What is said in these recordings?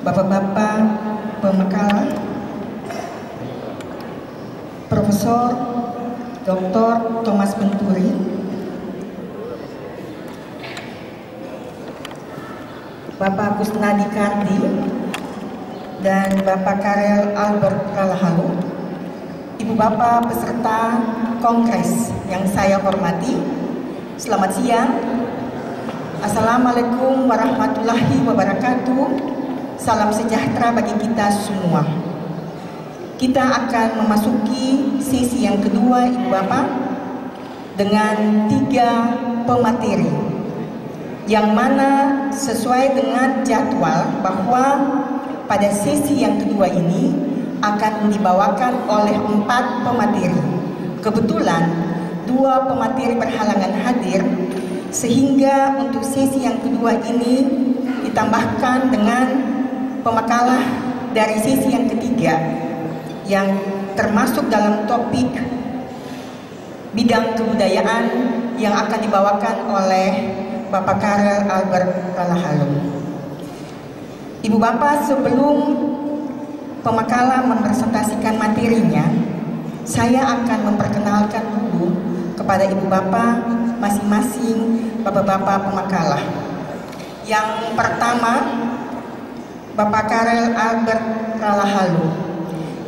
Bapak-bapak pemakalah, Profesor Dr. Thomas Benturi, Bapak Kusnadi Kardi, dan Bapak Karel Albert Ralahalu, Ibu Bapak peserta Kongres yang saya hormati, selamat siang. Assalamualaikum warahmatullahi wabarakatuh. Salam sejahtera bagi kita semua. Kita akan memasuki sesi yang kedua, Ibu Bapak, dengan tiga pemateri yang mana sesuai dengan jadwal bahwa pada sesi yang kedua ini akan dibawakan oleh empat pemateri. Kebetulan dua pemateri berhalangan hadir sehingga untuk sesi yang kedua ini ditambahkan dengan pemakalah dari sesi yang ketiga yang termasuk dalam topik bidang kebudayaan yang akan dibawakan oleh Bapak Karel Albert Ralahalu. Ibu Bapak sebelum pemakalah mempresentasikan materinya, saya akan memperkenalkan dulu kepada Ibu Bapak masing-masing Bapak-Bapak pemakalah. Yang pertama, Bapak Karel Albert Ralahalu.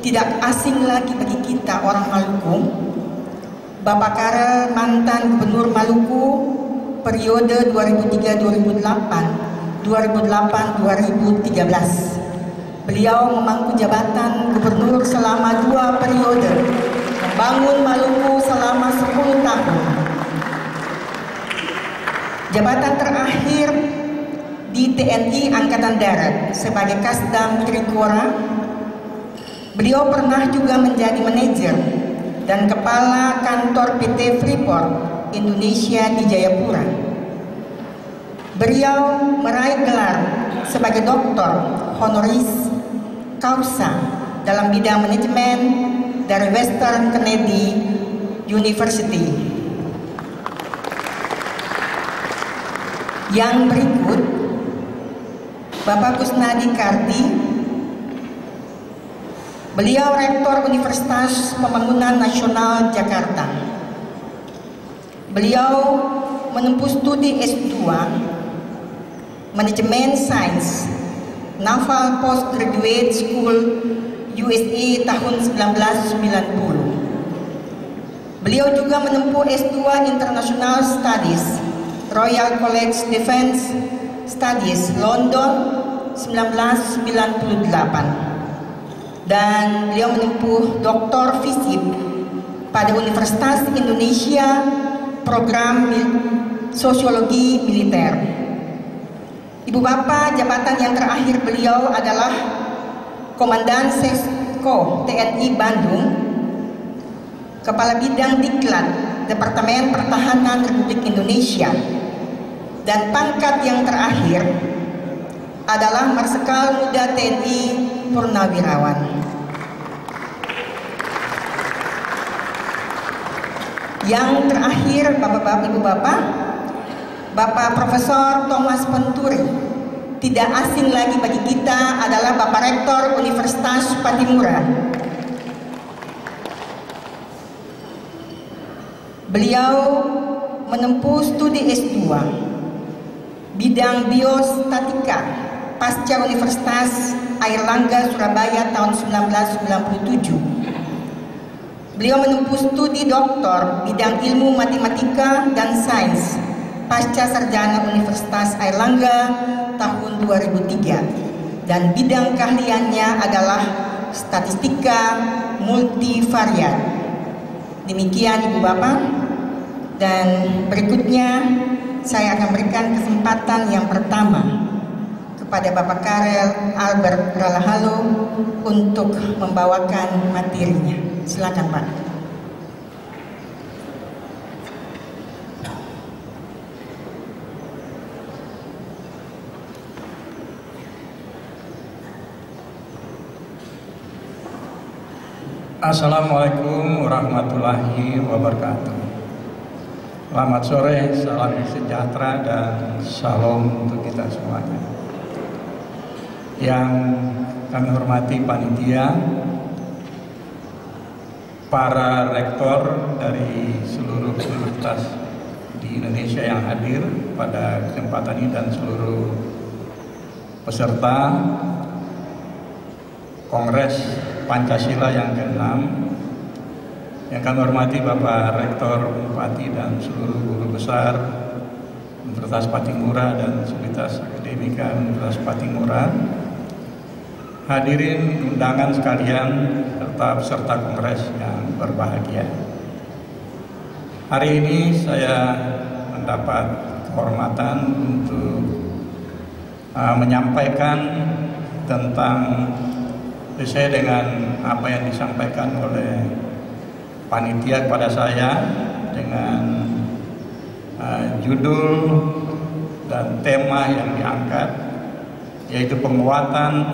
Tidak asing lagi bagi kita orang Maluku. Bapak Karel mantan Gubernur Maluku periode 2003-2008, 2008-2013. Beliau memangku jabatan gubernur selama dua periode, membangun Maluku selama 10 tahun. Jabatan terakhir di TNI Angkatan Darat sebagai Kasdam Trikora, beliau pernah juga menjadi manajer dan kepala kantor PT Freeport Indonesia di Jayapura. Beliau meraih gelar sebagai doktor honoris causa dalam bidang manajemen dari Western Kennedy University. Yang berikut Bapak Kusnadi Kardi Beliau Rektor Universitas Pembangunan Nasional Jakarta. Beliau menempuh studi S2 Manajemen Sains Naval Postgraduate School USA tahun 1990. Beliau juga menempuh S2 International Studies Royal College Defense Studies London 1998 dan beliau menempuh Doktor Fisip pada Universitas Indonesia Program Sosiologi Militer. Ibu Bapak, jabatan yang terakhir beliau adalah Komandan Sesko TNI Bandung, Kepala Bidang Diklat Departemen Pertahanan Republik Indonesia, dan pangkat yang terakhir adalah Marsikal Muda TNI Purnawirawan. Yang terakhir, Bapak-bapak, Ibu-bapak, Bapak Profesor Thomas Penturi tidak asing lagi bagi kita adalah Bapak Rektor Universitas Patimura. Beliau menempuh studi S2 bidang biostatika pasca Universitas Airlangga Surabaya tahun 1997. Beliau menempuh studi doktor bidang ilmu matematika dan sains pasca sarjana Universitas Airlangga tahun 2003 dan bidang keahliannya adalah statistika multivariat. Demikian Ibu Bapak dan berikutnya saya akan berikan kesempatan yang pertama kepada Bapak Karel Albert Ralahalu untuk membawakan materinya. Silakan Pak. Assalamualaikum warahmatullahi wabarakatuh. Selamat sore, salam sejahtera dan salam untuk kita semuanya. yang kami hormati panitia, para rektor dari seluruh universitas di Indonesia yang hadir pada kesempatan ini dan seluruh peserta Kongres Pancasila yang ke-6 yang kami hormati Bapak Rektor Bupati dan seluruh guru besar Universitas Patimura dan Universitas Akademika Universitas Patimura hadirin undangan sekalian serta peserta kongres yang berbahagia. Hari ini saya mendapat kehormatan untuk uh, menyampaikan tentang sesuai dengan apa yang disampaikan oleh panitia kepada saya dengan uh, judul dan tema yang diangkat yaitu penguatan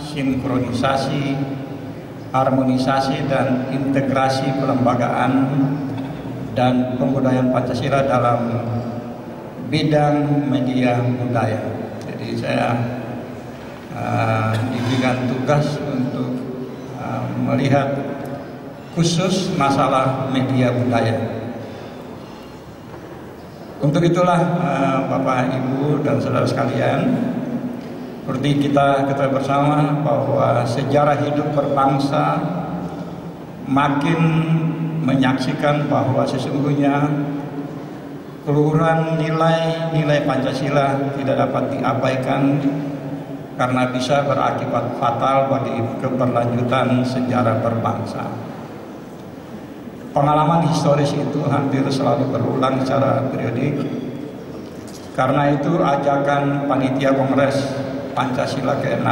sinkronisasi, harmonisasi dan integrasi pelembagaan dan pembudayaan Pancasila dalam bidang media budaya. Jadi saya uh, diberikan tugas untuk uh, melihat khusus masalah media budaya. Untuk itulah uh, Bapak Ibu dan saudara sekalian, seperti kita ketahui bersama bahwa sejarah hidup berbangsa makin menyaksikan bahwa sesungguhnya keluhuran nilai-nilai Pancasila tidak dapat diabaikan karena bisa berakibat fatal bagi keberlanjutan sejarah berbangsa. Pengalaman historis itu hampir selalu berulang secara periodik. Karena itu ajakan panitia kongres Pancasila ke-6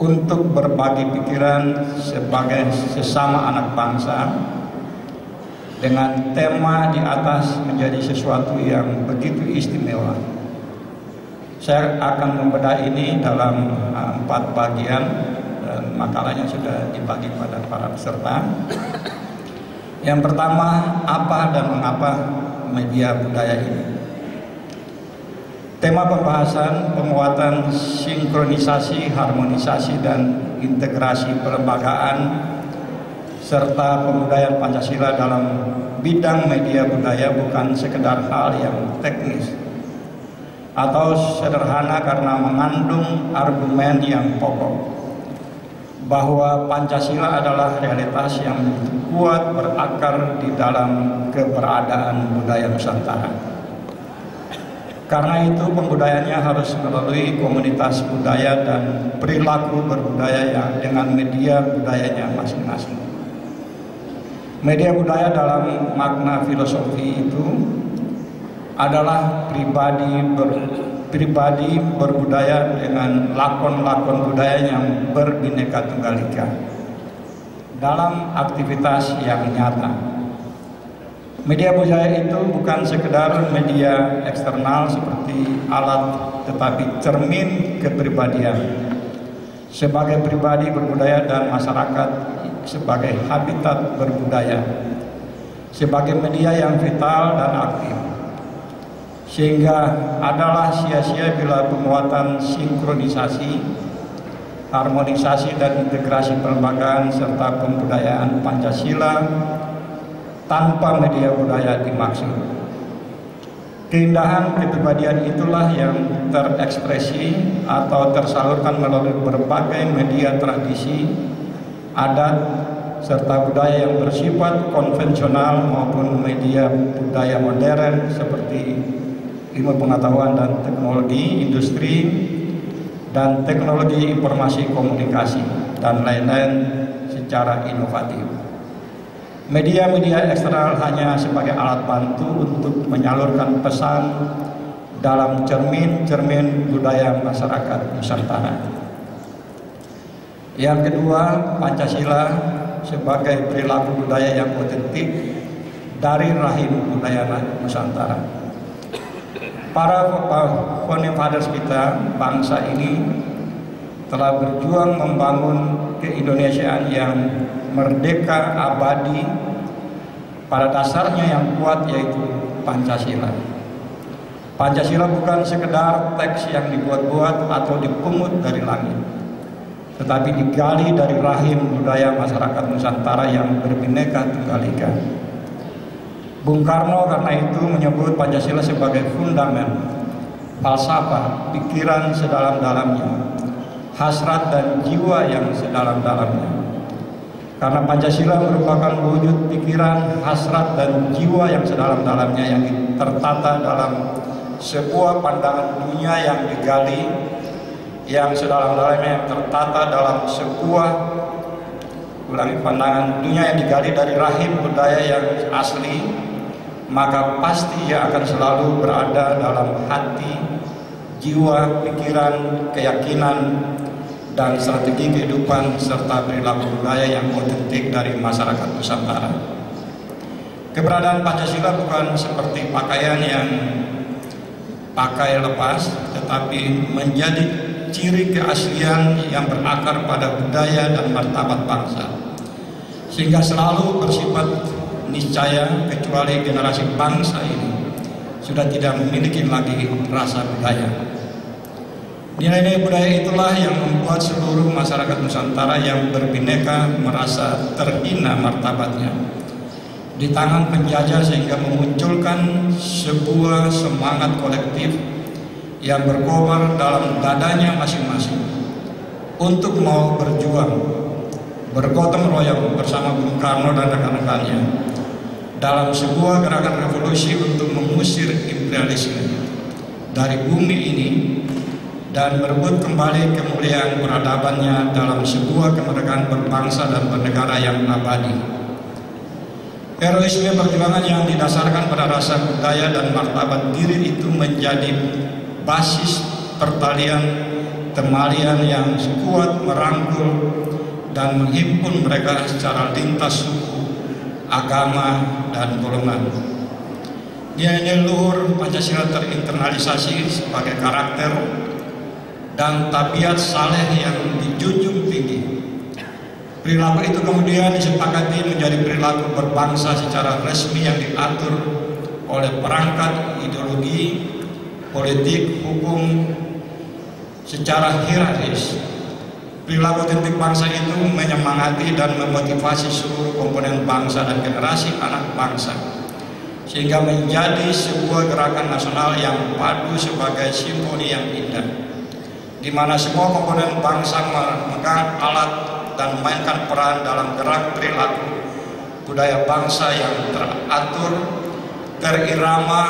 untuk berbagi pikiran sebagai sesama anak bangsa dengan tema di atas menjadi sesuatu yang begitu istimewa. Saya akan membedah ini dalam uh, empat bagian dan makalahnya sudah dibagi pada para peserta. Yang pertama, apa dan mengapa media budaya ini? Tema pembahasan penguatan sinkronisasi, harmonisasi, dan integrasi pelembagaan serta pembudayaan Pancasila dalam bidang media budaya bukan sekedar hal yang teknis atau sederhana karena mengandung argumen yang pokok bahwa Pancasila adalah realitas yang kuat berakar di dalam keberadaan budaya Nusantara. Karena itu pembudayaannya harus melalui komunitas budaya dan perilaku berbudaya yang dengan media budayanya masing-masing. Media budaya dalam makna filosofi itu adalah pribadi ber, pribadi berbudaya dengan lakon-lakon budaya yang berbineka tunggal ika dalam aktivitas yang nyata Media budaya itu bukan sekedar media eksternal seperti alat tetapi cermin kepribadian. Sebagai pribadi berbudaya dan masyarakat sebagai habitat berbudaya. Sebagai media yang vital dan aktif. Sehingga adalah sia-sia bila penguatan sinkronisasi, harmonisasi dan integrasi pelembagaan serta pembudayaan Pancasila tanpa media budaya dimaksud. Keindahan kepribadian itulah yang terekspresi atau tersalurkan melalui berbagai media tradisi, adat, serta budaya yang bersifat konvensional maupun media budaya modern seperti ilmu pengetahuan dan teknologi, industri, dan teknologi informasi komunikasi, dan lain-lain secara inovatif. Media-media eksternal hanya sebagai alat bantu untuk menyalurkan pesan dalam cermin-cermin budaya masyarakat Nusantara. Yang kedua, Pancasila sebagai perilaku budaya yang otentik dari rahim budaya Nusantara. Para founding fathers kita, bangsa ini telah berjuang membangun keindonesiaan yang merdeka abadi pada dasarnya yang kuat yaitu Pancasila. Pancasila bukan sekedar teks yang dibuat-buat atau dipungut dari langit, tetapi digali dari rahim budaya masyarakat Nusantara yang berbineka tunggal ika. Bung Karno karena itu menyebut Pancasila sebagai fundamen, falsafah, pikiran sedalam-dalamnya, hasrat dan jiwa yang sedalam-dalamnya. Karena Pancasila merupakan wujud pikiran, hasrat, dan jiwa yang sedalam-dalamnya yang tertata dalam sebuah pandangan dunia yang digali yang sedalam-dalamnya yang tertata dalam sebuah ulangi pandangan dunia yang digali dari rahim budaya yang asli maka pasti ia akan selalu berada dalam hati jiwa, pikiran, keyakinan dan strategi kehidupan serta perilaku budaya yang otentik dari masyarakat Nusantara. Keberadaan Pancasila bukan seperti pakaian yang pakai lepas tetapi menjadi ciri keaslian yang berakar pada budaya dan martabat bangsa sehingga selalu bersifat niscaya kecuali generasi bangsa ini sudah tidak memiliki lagi rasa budaya. Nilai-nilai budaya itulah yang membuat seluruh masyarakat Nusantara yang berbineka merasa terhina martabatnya. Di tangan penjajah sehingga memunculkan sebuah semangat kolektif yang berkobar dalam dadanya masing-masing untuk mau berjuang bergotong royong bersama Bung Karno dan rekan-rekannya dalam sebuah gerakan revolusi untuk mengusir imperialisme dari bumi ini dan merebut kembali kemuliaan peradabannya dalam sebuah kemerdekaan berbangsa dan bernegara yang abadi. Heroisme perjuangan yang didasarkan pada rasa budaya dan martabat diri itu menjadi basis pertalian temalian yang kuat merangkul dan menghimpun mereka secara lintas suku, agama, dan golongan. Nilai luhur Pancasila terinternalisasi sebagai karakter dan tabiat saleh yang dijunjung tinggi Perilaku itu kemudian disepakati menjadi perilaku berbangsa secara resmi yang diatur oleh perangkat ideologi, politik, hukum secara hierarkis. Perilaku titik bangsa itu menyemangati dan memotivasi seluruh komponen bangsa dan generasi anak bangsa sehingga menjadi sebuah gerakan nasional yang padu sebagai simfoni yang indah di mana semua komponen bangsa memegang alat dan memainkan peran dalam gerak perilaku budaya bangsa yang teratur, terirama,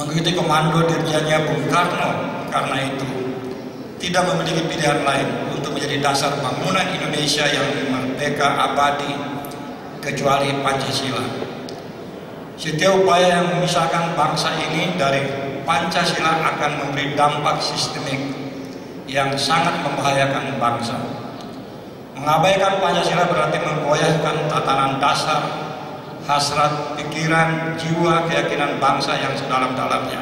mengikuti komando dirjanya Bung Karno. Karena itu tidak memiliki pilihan lain untuk menjadi dasar bangunan Indonesia yang merdeka abadi kecuali Pancasila. Setiap upaya yang memisahkan bangsa ini dari Pancasila akan memberi dampak sistemik yang sangat membahayakan bangsa. Mengabaikan Pancasila berarti menggoyahkan tatanan dasar, hasrat, pikiran, jiwa, keyakinan bangsa yang sedalam-dalamnya.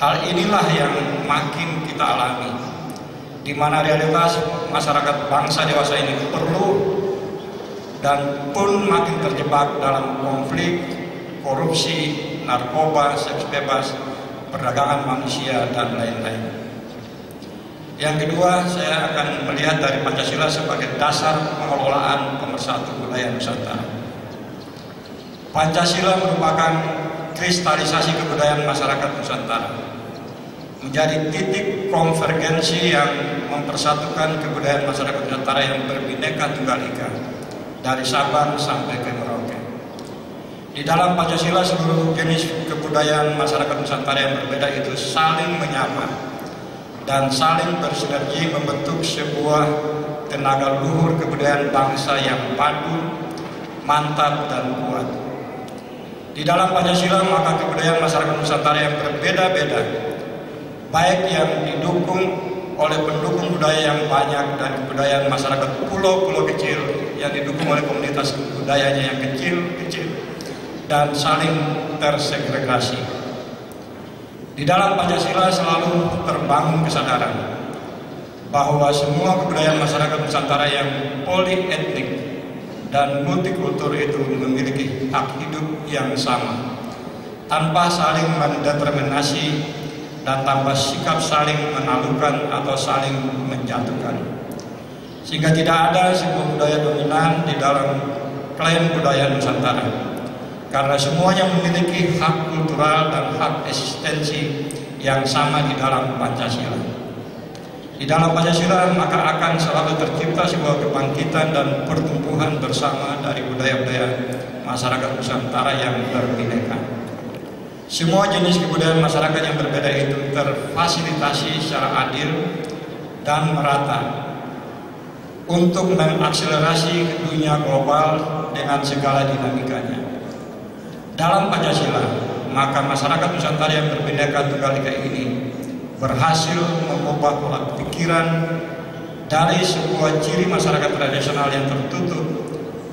Hal inilah yang makin kita alami, di mana realitas masyarakat bangsa dewasa ini perlu dan pun makin terjebak dalam konflik, korupsi, narkoba, seks bebas, perdagangan manusia, dan lain-lain. Yang kedua, saya akan melihat dari Pancasila sebagai dasar pengelolaan pemersatu budaya Nusantara. Pancasila merupakan kristalisasi kebudayaan masyarakat Nusantara. Menjadi titik konvergensi yang mempersatukan kebudayaan masyarakat Nusantara yang berbineka tunggal ika dari Sabang sampai ke Merauke. Di dalam Pancasila seluruh jenis kebudayaan masyarakat Nusantara yang berbeda itu saling menyapa dan saling bersinergi membentuk sebuah tenaga luhur kebudayaan bangsa yang padu, mantap dan kuat. Di dalam Pancasila maka kebudayaan masyarakat Nusantara yang berbeda-beda, baik yang didukung oleh pendukung budaya yang banyak dan kebudayaan masyarakat pulau-pulau kecil yang didukung oleh komunitas budayanya yang kecil-kecil dan saling tersegregasi. Di dalam Pancasila selalu terbangun kesadaran bahwa semua kebudayaan masyarakat Nusantara yang polietnik dan multikultur itu memiliki hak hidup yang sama, tanpa saling mendeterminasi dan tanpa sikap saling menalukan atau saling menjatuhkan. Sehingga tidak ada sebuah budaya dominan di dalam klaim budaya Nusantara. Karena semuanya memiliki hak kultural dan hak eksistensi yang sama di dalam Pancasila. Di dalam Pancasila maka akan selalu tercipta sebuah kebangkitan dan pertumbuhan bersama dari budaya-budaya masyarakat Nusantara yang berbineka. Semua jenis kebudayaan masyarakat yang berbeda itu terfasilitasi secara adil dan merata untuk mengakselerasi dunia global dengan segala dinamikanya. Dalam Pancasila, maka masyarakat Nusantara yang berbeda tunggal ika ini berhasil mengubah pola pikiran dari sebuah ciri masyarakat tradisional yang tertutup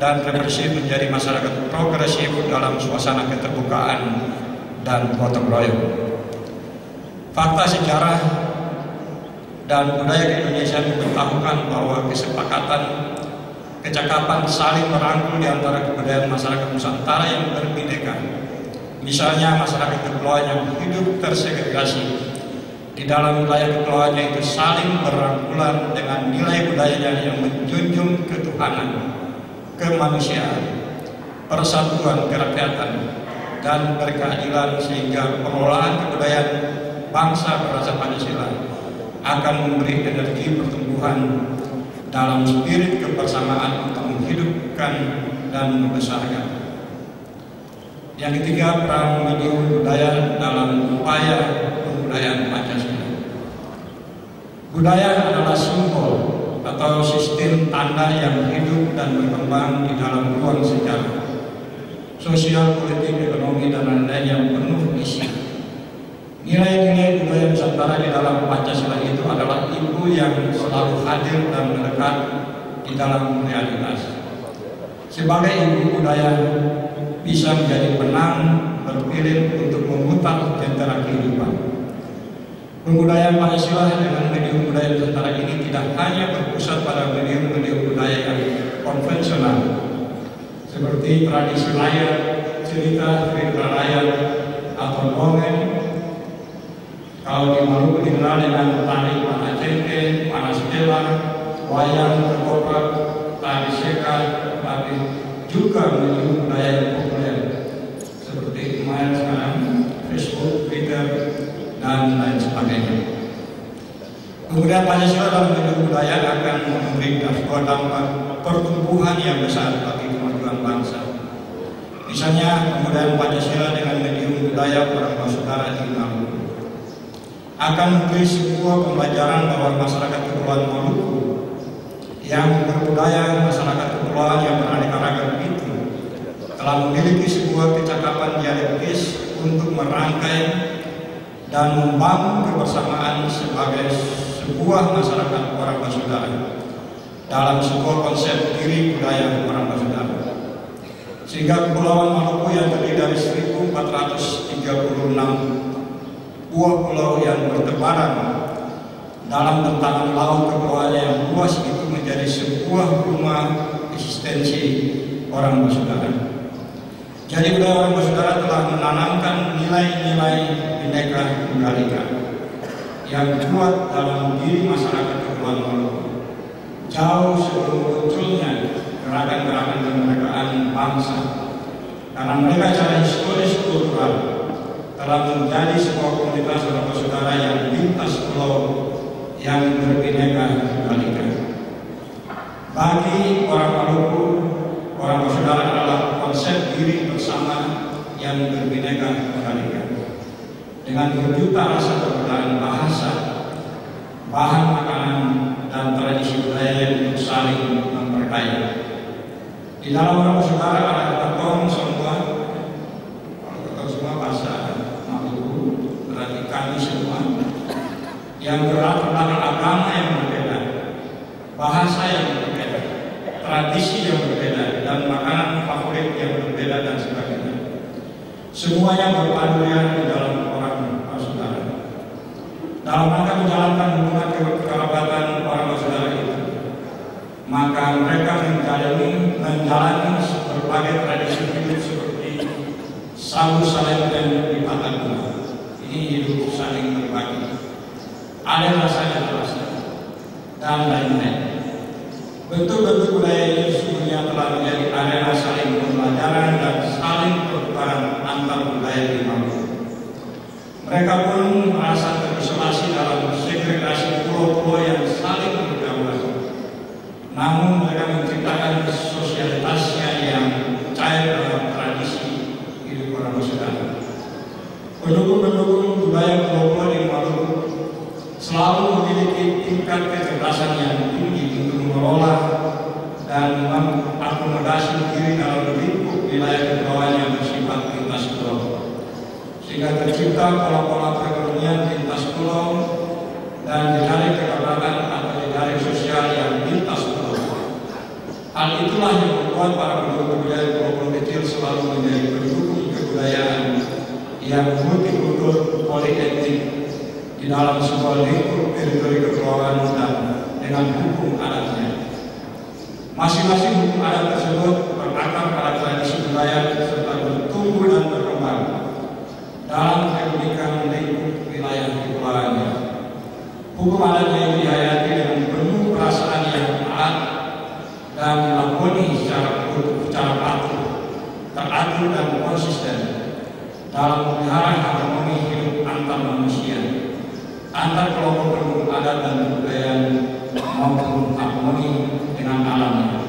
dan represif menjadi masyarakat progresif dalam suasana keterbukaan dan gotong royong. Fakta sejarah dan budaya Indonesia memberitahukan bahwa kesepakatan kecakapan saling merangkul di antara kebudayaan masyarakat Nusantara yang berbeda. Misalnya masyarakat kepulauan yang hidup tersegregasi di dalam wilayah kepulauannya itu saling berangkulan dengan nilai budayanya yang menjunjung ketuhanan, kemanusiaan, persatuan kerakyatan, dan berkeadilan sehingga pengelolaan kebudayaan bangsa berasa Pancasila akan memberi energi pertumbuhan dalam spirit kebersamaan untuk menghidupkan dan membesarkan. Yang ketiga, peran medium budaya dalam upaya pembudayaan Pancasila. Budaya adalah simbol atau sistem tanda yang hidup dan berkembang di dalam ruang sejarah sosial, politik, ekonomi, dan lain-lain yang penuh isi. Nilai-nilai budaya Nusantara di dalam Pancasila itu adalah ibu yang selalu hadir dan mendekat di dalam realitas. Sebagai ibu budaya bisa menjadi penang berpilih untuk memutar jentera kehidupan. Pembudayaan Pancasila dengan medium budaya Nusantara ini tidak hanya berpusat pada medium-medium budaya yang konvensional, seperti tradisi layar, cerita, cerita layar, atau dongeng. Kalau di Maluku dikenal dengan tari panah cengke, panah stela, wayang, ketoprak, tari seka, tapi juga menuju budaya populer seperti email sekarang, Facebook, Twitter, dan lain sebagainya. Kemudian Pancasila dalam bentuk budaya akan sebuah dampak pertumbuhan yang besar bagi bangsa. Misalnya kemudian Pancasila dengan medium budaya orang saudara di Maluku akan memberi sebuah pembelajaran bahwa masyarakat kepulauan Maluku yang berbudaya masyarakat kepulauan yang beraneka ragam itu telah memiliki sebuah kecakapan dialektis untuk merangkai dan membangun kebersamaan sebagai sebuah masyarakat orang bersaudara dalam sebuah konsep diri budaya orang bersaudara. Sehingga Kepulauan Maluku yang terdiri dari 1436 buah pulau yang bertebaran dalam bentangan laut kepulauan yang luas itu menjadi sebuah rumah eksistensi orang bersaudara. Jadi budaya orang bersaudara telah menanamkan nilai-nilai bineka tunggal ika yang kuat dalam diri masyarakat Kepulauan Maluku jauh sebelum munculnya gerakan-gerakan kemerdekaan bangsa. Karena mereka secara historis kultural telah menjadi sebuah komunitas orang saudara yang lintas pulau yang tunggal Bagi orang Maluku, orang saudara adalah konsep diri bersama yang tunggal Dengan berjuta rasa perbedaan bahasa, bahan makanan, dan tradisi budaya untuk saling memperkaya. Di dalam orang saudara ada ketong semua, ketong semua bahasa Maluku, berarti kami semua yang berlatar belakang agama yang berbeda, bahasa yang berbeda, tradisi yang berbeda, dan makanan favorit yang berbeda dan sebagainya. Semuanya berpadu di dalam orang saudara. Dalam rangka menjalankan hubungan kekerabatan maka mereka menjalani menjalani berbagai tradisi hidup seperti selalu saling dan dipatahkan. Ini hidup saling berbagi. Ada rasanya rasa dan lain-lain. Bentuk-bentuk budaya ini sesungguhnya telah menjadi arena saling pembelajaran dan saling pertukaran antar budaya di Maluku. Mereka pun merasa terisolasi dalam segregasi pulau-pulau yang saling. Namun mereka menciptakan sosialitasnya yang cair dalam tradisi hidup orang masyarakat. Pendukung-pendukung budaya pulau-pulau di Maluku selalu memiliki tingkat kecerdasan yang tinggi untuk mengelola dan mengakomodasi diri dalam lingkup wilayah yang bersifat lintas pulau sehingga tercipta pola-pola perekonomian lintas pulau dan jejaring kekebalan atau jejaring sosial yang. Hal itulah yang membuat para penduduk budaya pulau-pulau kecil selalu menjadi pendukung kebudayaan yang multikultur polietnik di dalam sebuah lingkup teritori kepulauan dan dengan hukum adatnya. Masing-masing hukum adat tersebut berakar pada tradisi budaya serta bertumbuh dan berkembang dalam keunikan lingkup wilayah kepulauannya. Hukum adatnya ini dihayati dengan penuh perasaan yang taat dan dilakoni secara secara patuh, teratur dan konsisten dalam memelihara harmoni hidup antar manusia, antar kelompok penduduk adat dan kebudayaan maupun harmoni dengan alamnya.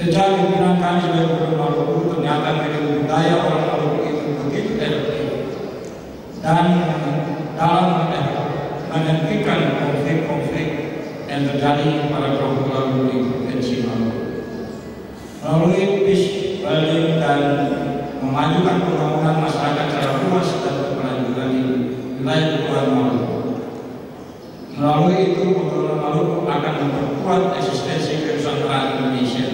Sejak pimpinan kami gubernur Maluku ternyata dengan budaya orang Maluku itu begitu efektif dan dalam menghentikan konflik-konflik yang terjadi pada kelompok lalu di provinsi Maluku. Melalui peace building dan memajukan pembangunan masyarakat secara luas dan berkelanjutan di wilayah Kepulauan Maluku. Melalui itu, Kepulauan Maluku akan memperkuat eksistensi kenusataan Indonesia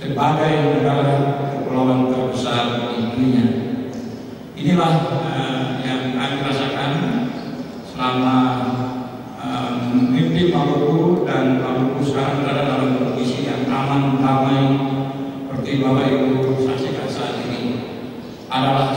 sebagai negara kepulauan terbesar di dunia. Inilah uh, yang kami rasakan selama uh, memimpin Maluku dan Maluku sekarang berada dalam kondisi yang aman, seperti Bapak Ibu saksikan saat ini adalah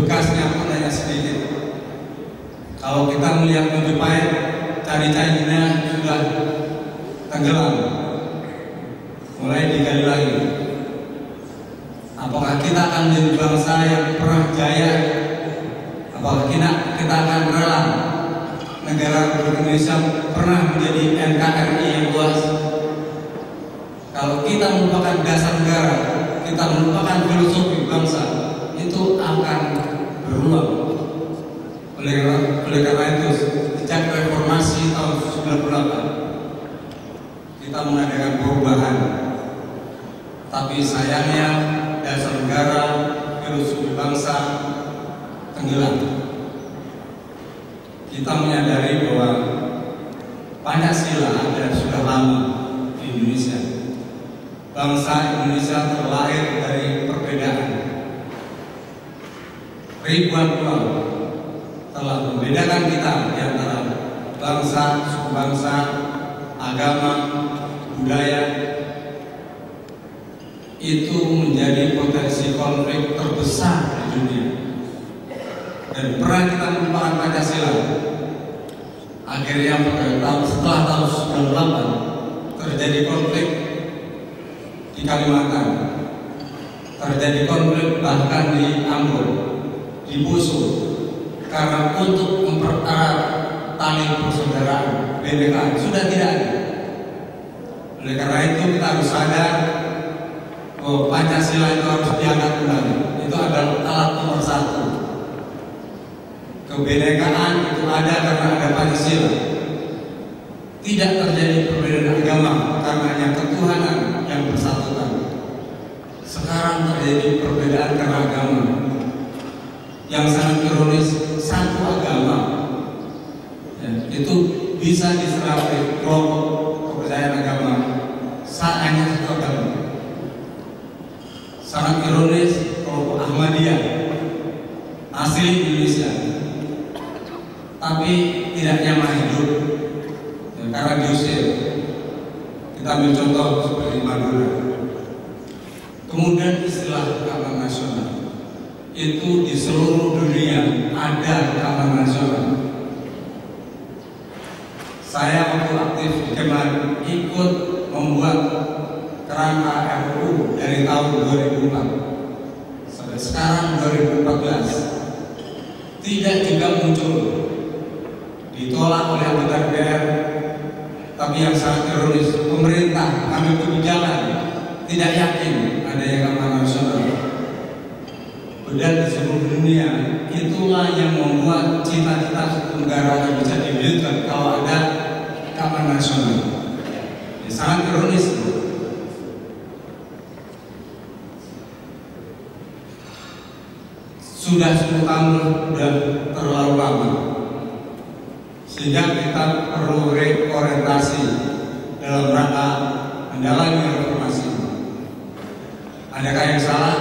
bekasnya pun hanya sedikit. Kalau kita melihat Mojopahit, cari-carinya sudah tenggelam, mulai digali lagi. Apakah kita akan menjadi bangsa yang pernah jaya? Apakah kita, kita akan rela negara Indonesia pernah menjadi NKRI yang luas? Kalau kita melupakan dasar negara, kita melupakan filosofi bangsa, itu akan berulang. Oleh, oleh karena itu, sejak reformasi tahun 98, kita mengadakan perubahan. Tapi sayangnya dasar negara, filosofi bangsa tenggelam. Kita menyadari bahwa Pancasila ada sudah lama di Indonesia. Bangsa Indonesia terlahir dari perbedaan. Ribuan pulau telah membedakan kita di antara bangsa, suku bangsa, agama, budaya, itu menjadi potensi konflik terbesar di dunia. Dan pernah kita melupakan Pancasila. Akhirnya tahun setelah tahun 98 terjadi konflik di Kalimantan, terjadi konflik bahkan di Ambon, di Poso, karena untuk mempererat tali persaudaraan BNK sudah tidak ada. Oleh karena itu kita harus sadar bahwa Pancasila itu harus diangkat kembali. Itu adalah alat nomor satu. Kebenekaan itu ada karena ada Pancasila. Tidak terjadi perbedaan agama karena hanya ketuhanan yang bersatukan. Sekarang terjadi perbedaan karena agama. Yang sangat ironis satu agama ya, itu bisa diserap oleh kelompok kepercayaan agama saat hanya satu agama. Sangat ironis kelompok Ahmadiyah asli Indonesia tapi tidak nyaman hidup ya, karena diusir. Kita ambil contoh seperti Madura. Kemudian istilah keamanan nasional itu di seluruh dunia ada keamanan nasional. Saya waktu aktif Kementerian ikut membuat kerangka RUU dari tahun 2004 sampai sekarang 2014 tidak juga muncul. Ditolak oleh anggota DPR tapi yang sangat ironis pemerintah ambil kebijakan tidak yakin ada yang keamanan nasional dan di seluruh dunia itulah yang membuat cita-cita negara bisa diwujudkan kalau ada keamanan nasional. Ya, sangat ironis. Sudah 10 tahun sudah terlalu lama. Sehingga kita perlu reorientasi dalam rangka mendalami reformasi. Adakah yang salah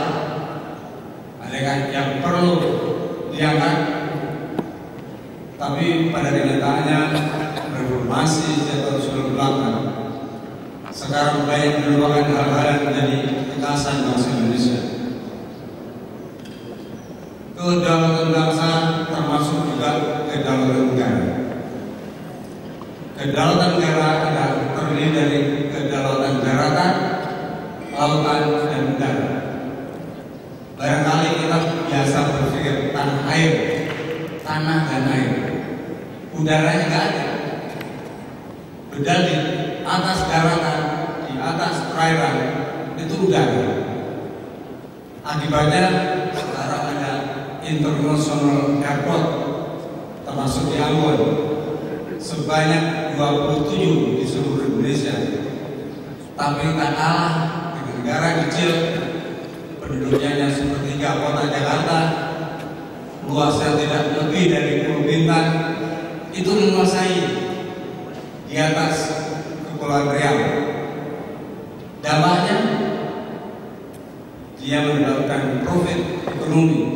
adakah yang perlu diangkat tapi pada kenyataannya reformasi sejak tahun 98 sekarang banyak merupakan hal-hal yang menjadi kekasan bangsa Indonesia kedaulatan bangsa termasuk juga kedaulatan negara. Kedaulatan negara ada terdiri dari kedaulatan daratan, lautan, dan udara. Barangkali kita biasa berpikir tanah air, tanah dan air. Udaranya nggak ada. Beda di atas daratan, di atas perairan itu udara. Akibatnya sekarang ada International Airport termasuk di Ambon sebanyak 27 di seluruh Indonesia tapi tak kalah di negara kecil penduduknya hanya sepertiga kota Jakarta luasnya tidak lebih dari Pulau Bintang itu menguasai di atas kepulauan Riau. Dampaknya dia mendapatkan profit ekonomi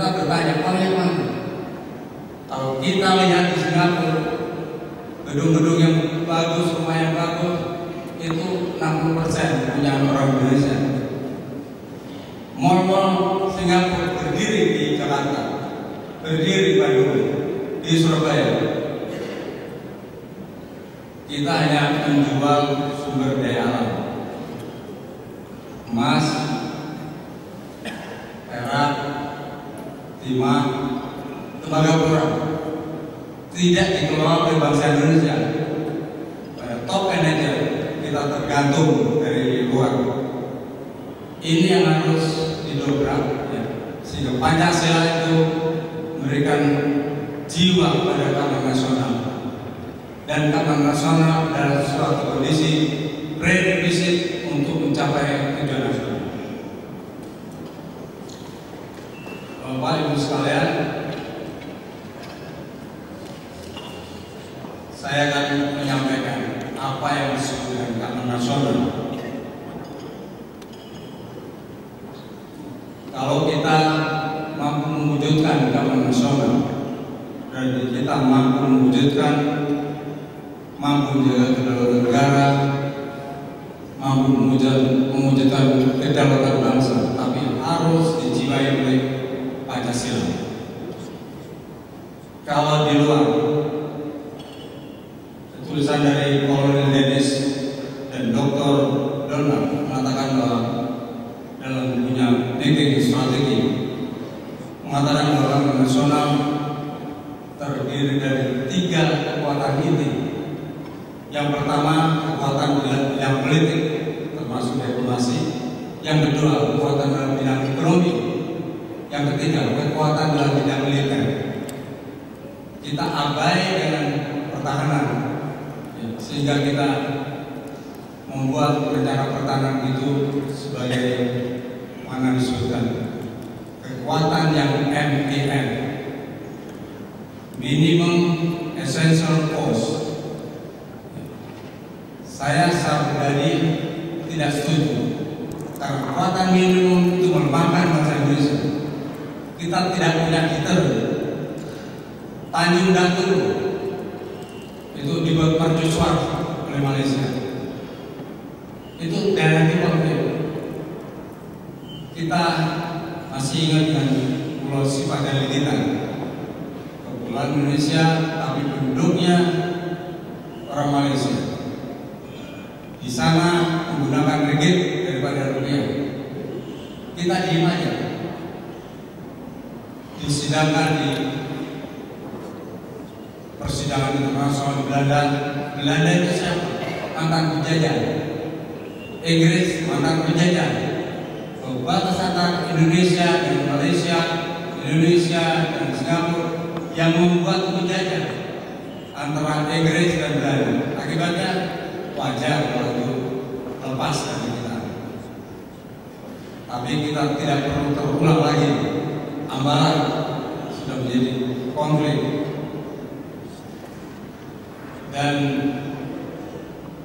kita bertanya orang yang mana? Kalau kita lihat di Singapura, gedung-gedung yang bagus, rumah yang bagus, itu 60 persen punya orang Indonesia. Mall-mall Singapura berdiri di Jakarta, berdiri di Bandung, di Surabaya. Kita hanya menjual sumber daya alam. Mas timah, tembaga kurang tidak dikelola oleh bangsa Indonesia. Top manager kita tergantung dari luar ini yang harus didobrak ya. sehingga Pancasila itu memberikan jiwa pada kalangan nasional. Dan kalangan nasional adalah suatu kondisi prerequisite untuk mencapai tujuan Bapak Ibu sekalian, saya akan menyampaikan apa yang disebut dengan nasional. Kalau kita mampu mewujudkan kami nasional dan kita mampu mewujudkan mampu menjaga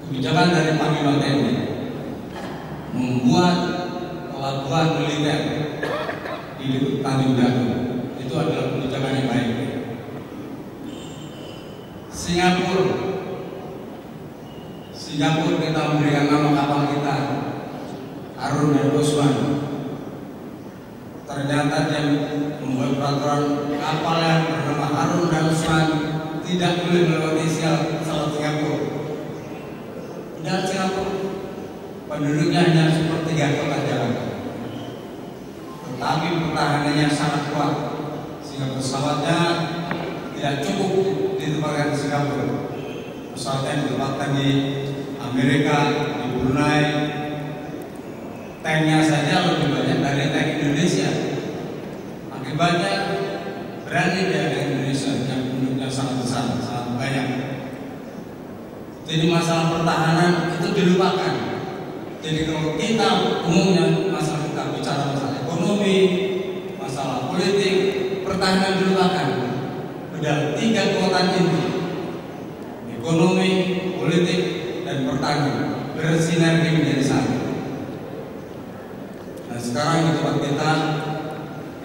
kebijakan dari Panglima TNI membuat pelabuhan militer di Tanjung Datu itu adalah kebijakan yang baik. Singapura, Singapura kita memberikan nama kapal kita Harun dan Osman. Ternyata dia membuat peraturan kapal yang bernama Harun dan Osman tidak boleh melewati Selat Singapura. Dan Singapura penduduknya hanya sepertiga kota Jakarta tetapi pertahanannya sangat kuat. Sehingga pesawatnya tidak cukup ditempatkan di Singapura. Pesawatnya ditempatkan di Amerika, di Brunei. Tanknya saja lebih banyak dari tank Indonesia. Akibatnya berani dengan Indonesia yang penduduknya sangat besar, sangat banyak. Jadi masalah pertahanan itu dilupakan jadi kalau kita umumnya masalah kita bicara masalah ekonomi, masalah politik, pertahanan dilupakan. Sudah tiga kekuatan inti, ekonomi, politik, dan pertahanan bersinergi menjadi satu. Nah sekarang di tempat kita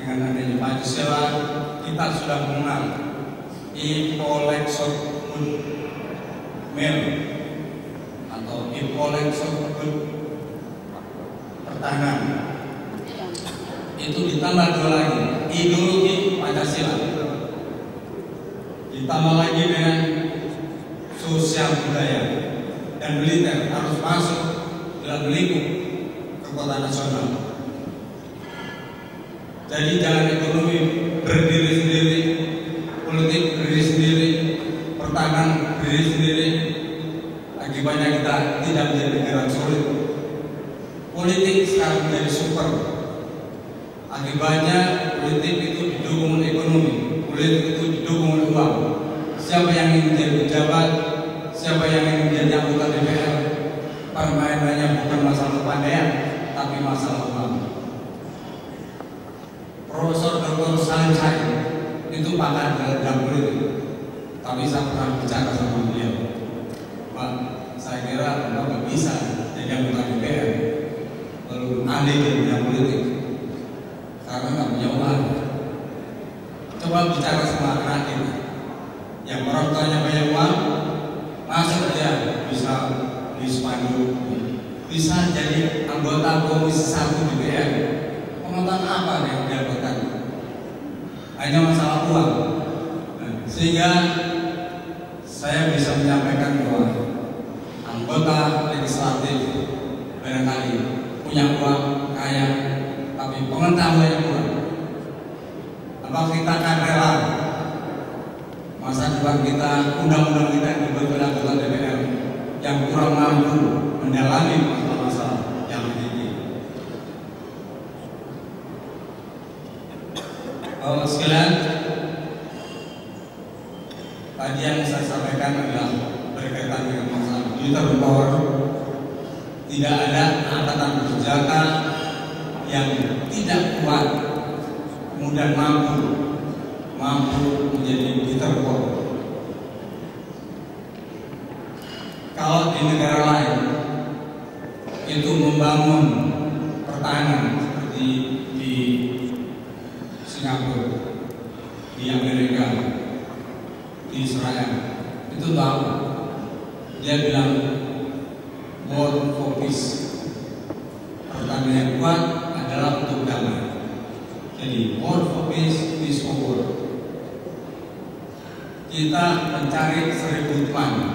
dengan adanya Pancasila kita sudah mengenal Ipolexot Mil atau Ipolexot pertahanan itu ditambah dua lagi. Ideologi Pancasila. Ditambah lagi dengan sosial budaya dan militer harus masuk dalam lingkup kekuatan nasional. Jadi jangan ekonomi berdiri sendiri politik berdiri sendiri pertahanan berdiri sendiri. Akibatnya kita tidak menjadi negara solid politik sekarang menjadi super. Akibatnya politik itu didukung ekonomi politik itu didukung uang. Siapa yang ingin menjadi pejabat? Siapa yang ingin menjadi anggota DPR permainannya bukan masalah kepandaian tapi masalah uang. Profesor Dr. Salim Said itu pakar dalam politik tapi saya pernah bicara sama beliau. Pak saya kira Bapak bisa jadi anggota DPR lalu ahli di bidang politik karena nggak punya uang. Coba bicara sama rakyat yang orang tuanya banyak uang, masuk dia bisa di spanduk, bisa jadi anggota komisi satu DPR. Pengetahuan apa yang dia dapatkan? Hanya masalah uang. Sehingga saya bisa menyampaikan bahwa anggota legislatif barangkali punya uang kaya tapi pengetahuannya kurang. Apa kita akan rela? Masa depan kita undang-undang kita yang dibuat oleh anggota DPR yang kurang mampu mendalami masalah-masalah yang tinggi Bapak sekalian tadi yang saya sampaikan adalah berkaitan dengan masalah militer power tidak ada angkatan bersenjata yang tidak kuat kemudian mampu mampu menjadi diterpon kalau di negara lain itu membangun pertahanan seperti di Singapura di Amerika di Israel itu tahu dia bilang kita mencari seribu uang.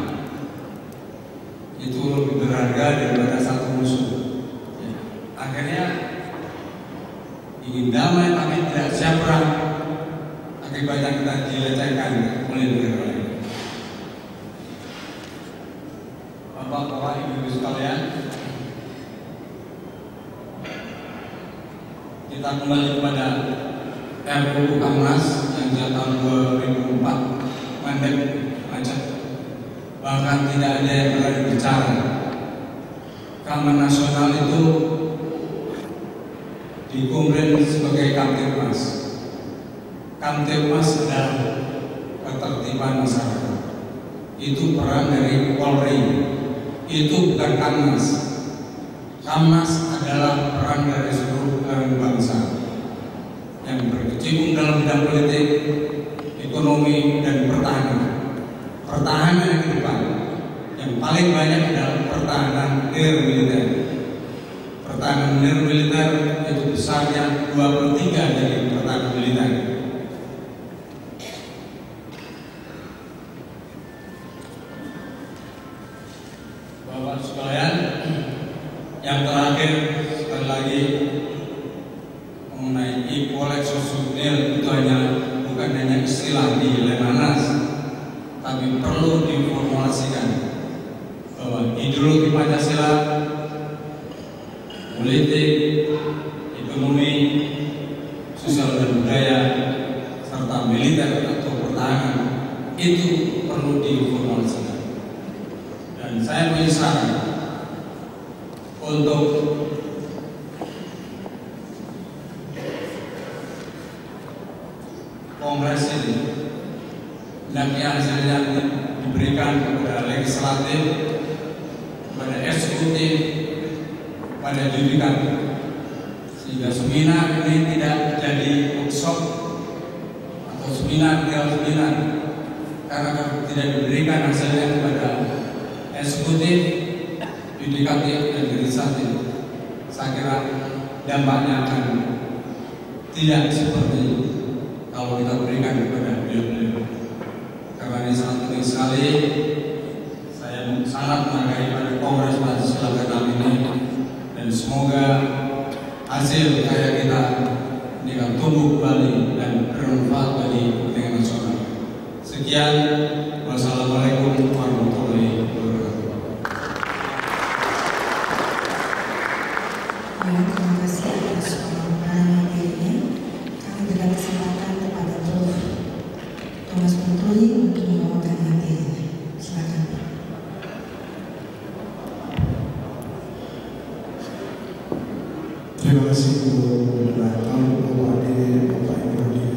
Terima kasih Bu Mendatang, Bu Ade, Bapak Ibu di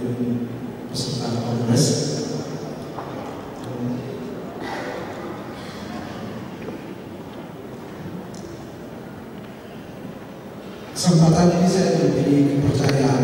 peserta kongres. Kesempatan ini saya diberi kepercayaan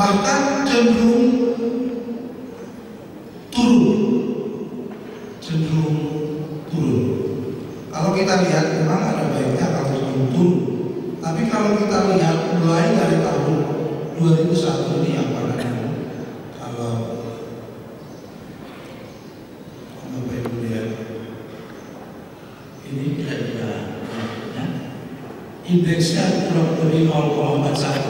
bahkan cenderung turun. Cenderung turun. Kalau kita lihat memang ada baiknya kalau cenderung turun. Tapi kalau kita lihat mulai dari tahun 2001 ini yang mana kalau ini ya. indeksnya kurang lebih 0,41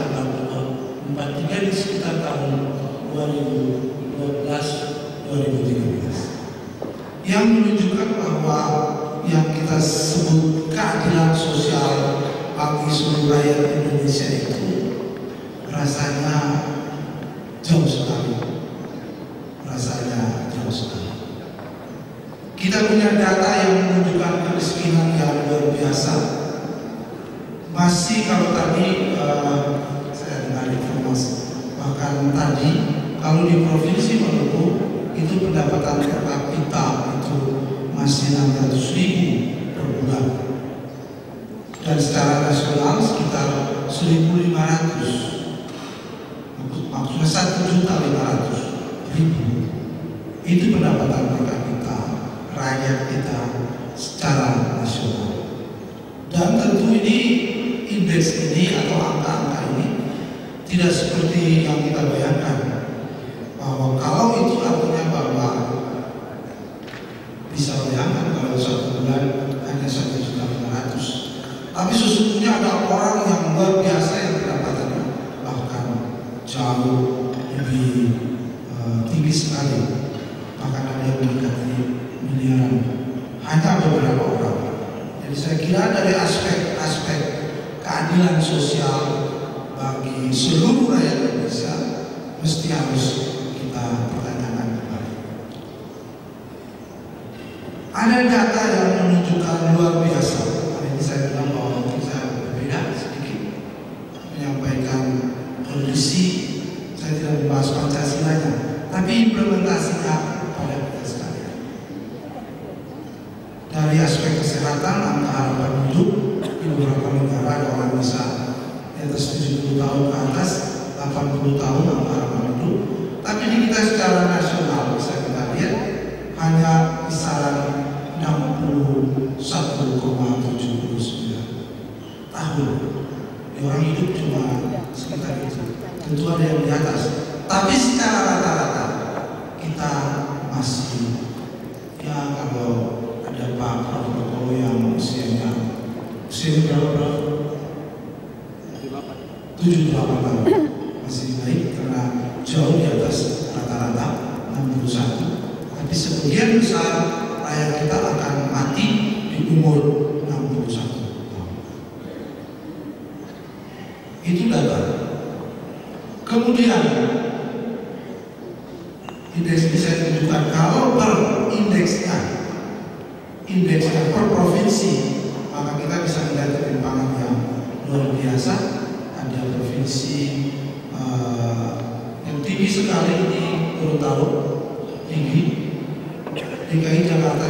banyak data yang menunjukkan kemiskinan yang luar biasa. Masih kalau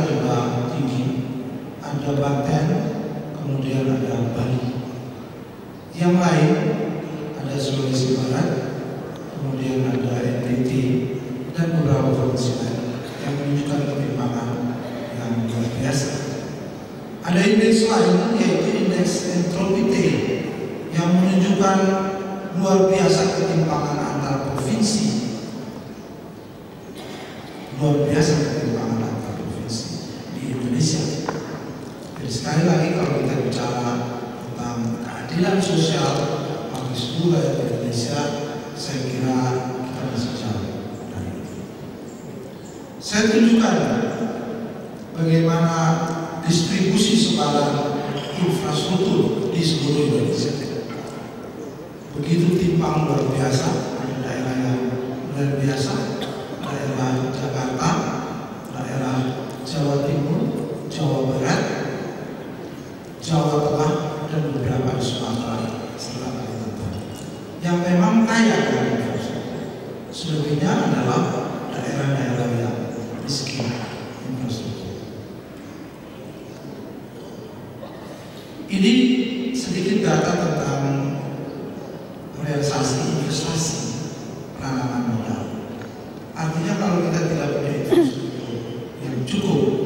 Ada juga tinggi. Ada Banten, kemudian ada Bali. Yang lain ada Sulawesi Barat, kemudian ada NTT dan beberapa provinsi lain yang menunjukkan ketimpangan yang luar biasa. Ada indeks lain yaitu indeks entropi T yang menunjukkan luar biasa ketimpangan antar provinsi. Luar biasa berbicara tentang keadilan sosial bagi seluruh di Indonesia saya kira kita masih jauh dari itu. Saya tunjukkan bagaimana distribusi sebarang infrastruktur di seluruh Indonesia. Begitu timpang luar biasa ada daerah yang luar biasa daerah Jakarta daerah Jawa Timur Jawa Barat Jawa Tengah dan beberapa di Sumatera Selatan yang memang kaya dengan infrastruktur. Selebihnya adalah daerah-daerah yang miskin infrastruktur. Ini sedikit data tentang realisasi investasi penanaman modal. Artinya kalau kita tidak punya infrastruktur yang cukup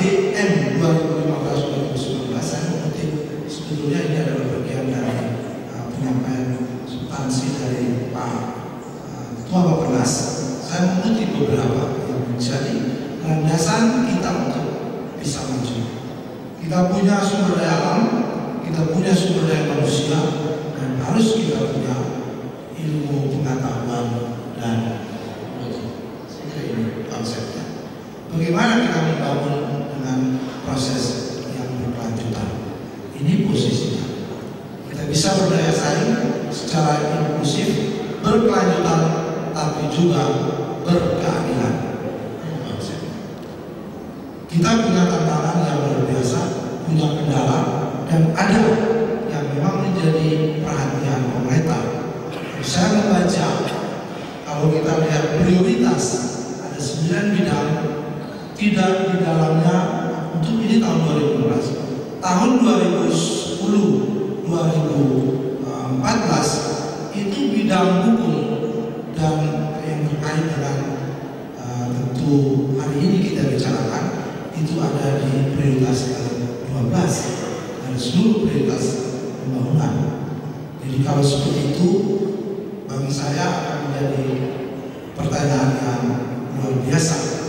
APBN 2015-2019 saya mengutip sebetulnya ini adalah bagian dari uh, penyampaian substansi dari Pak uh, Ketua Bapenas. Saya mengutip beberapa yang menjadi landasan kita untuk bisa maju. Kita punya sumber daya alam kita punya sumber daya manusia dan harus kita punya ilmu pengetahuan dan ini konsepnya. Bagaimana kita membangun bisa berdaya saing secara inklusif, berkelanjutan, tapi juga berkeadilan. Kita punya tantangan yang luar biasa, punya kendala, dan ada yang memang menjadi perhatian pemerintah. Saya membaca, kalau kita lihat prioritas, ada 9 bidang, tidak di dalamnya untuk ini tahun 2015. Tahun 2010 2014 itu bidang hukum dan yang terkait dengan uh, tentu hari ini kita bicarakan itu ada di prioritas ke-12 dari seluruh prioritas pembangunan. Jadi kalau seperti itu bagi saya akan menjadi pertanyaan yang luar biasa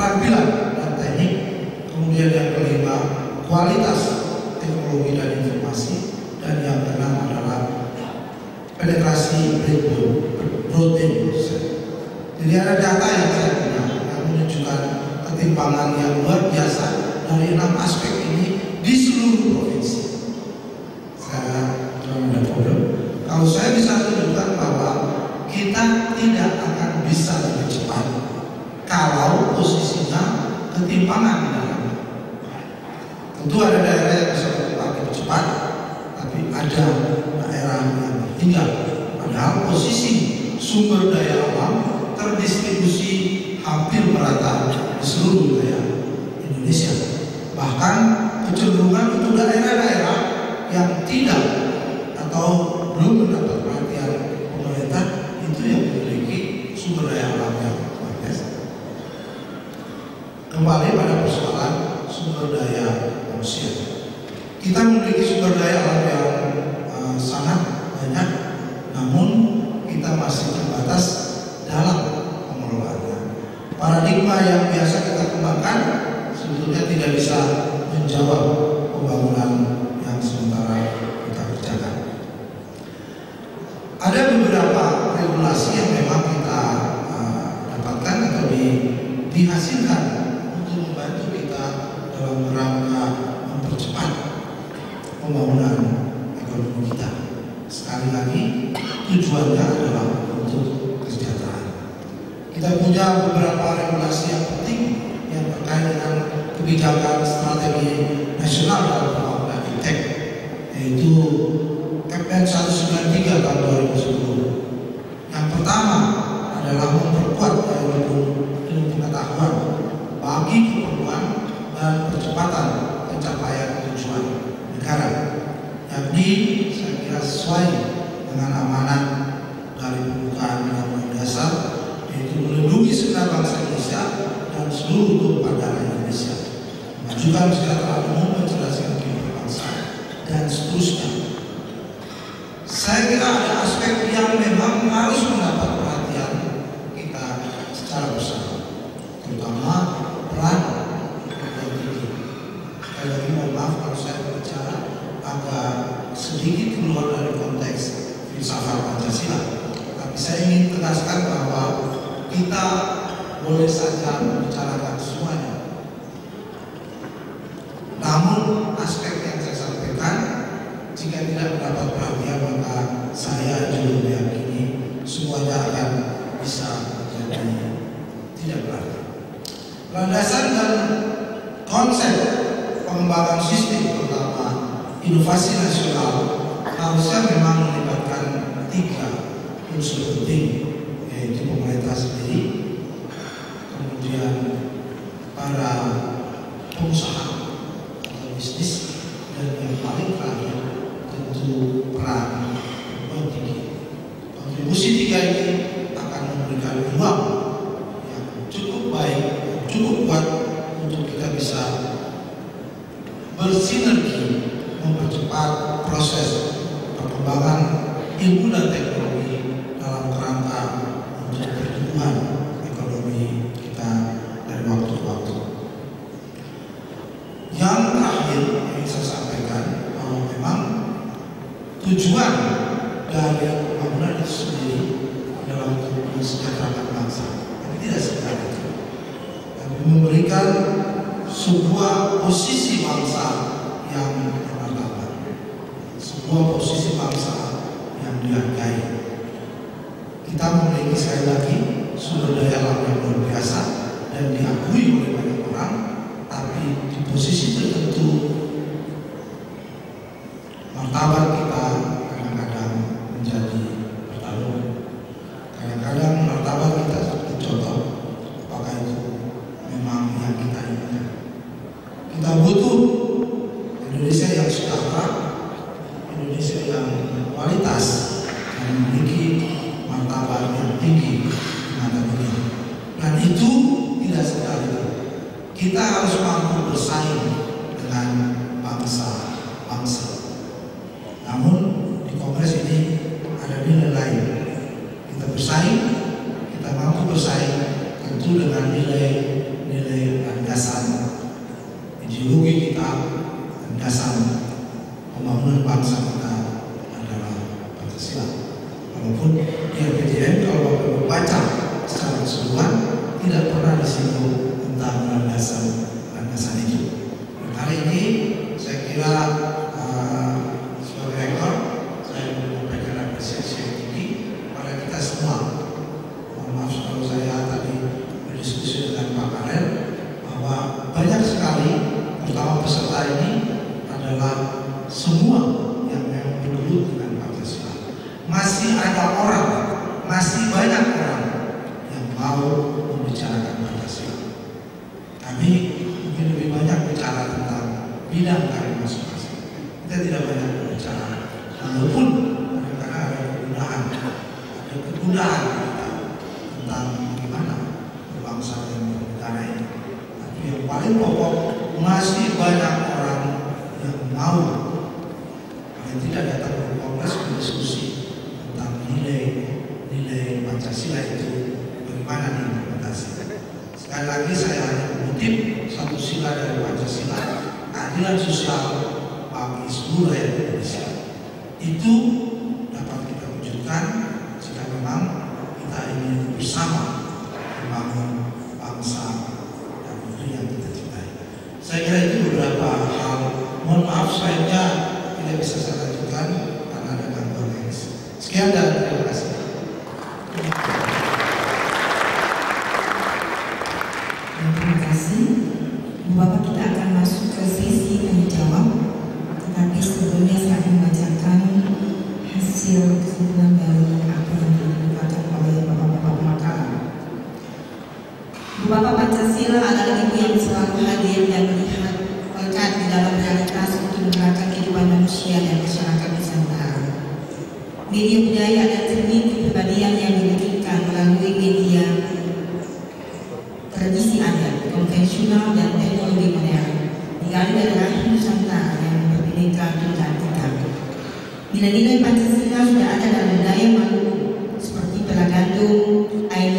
keterampilan dan teknik, kemudian yang kelima kualitas teknologi dan informasi, dan yang keenam adalah penetrasi broadband. Jadi ada data yang saya punya yang menunjukkan ketimpangan yang luar biasa dari enam aspek ini di seluruh ketimpangan pengembangan ilmu dan teknologi dalam kerangka untuk pertumbuhan ekonomi kita dari waktu ke waktu. Yang terakhir yang saya sampaikan bahwa memang tujuan dari pembangunan itu sendiri adalah untuk mensejahterakan bangsa, tapi tidak sekedar itu, tapi memberikan sebuah posisi bangsa yang tradisi adat konvensional dan teknologi modern digali dari Nusantara yang berbeda tunggal kita. Nilai-nilai Pancasila sudah ada dalam budaya Maluku seperti pelagatung, air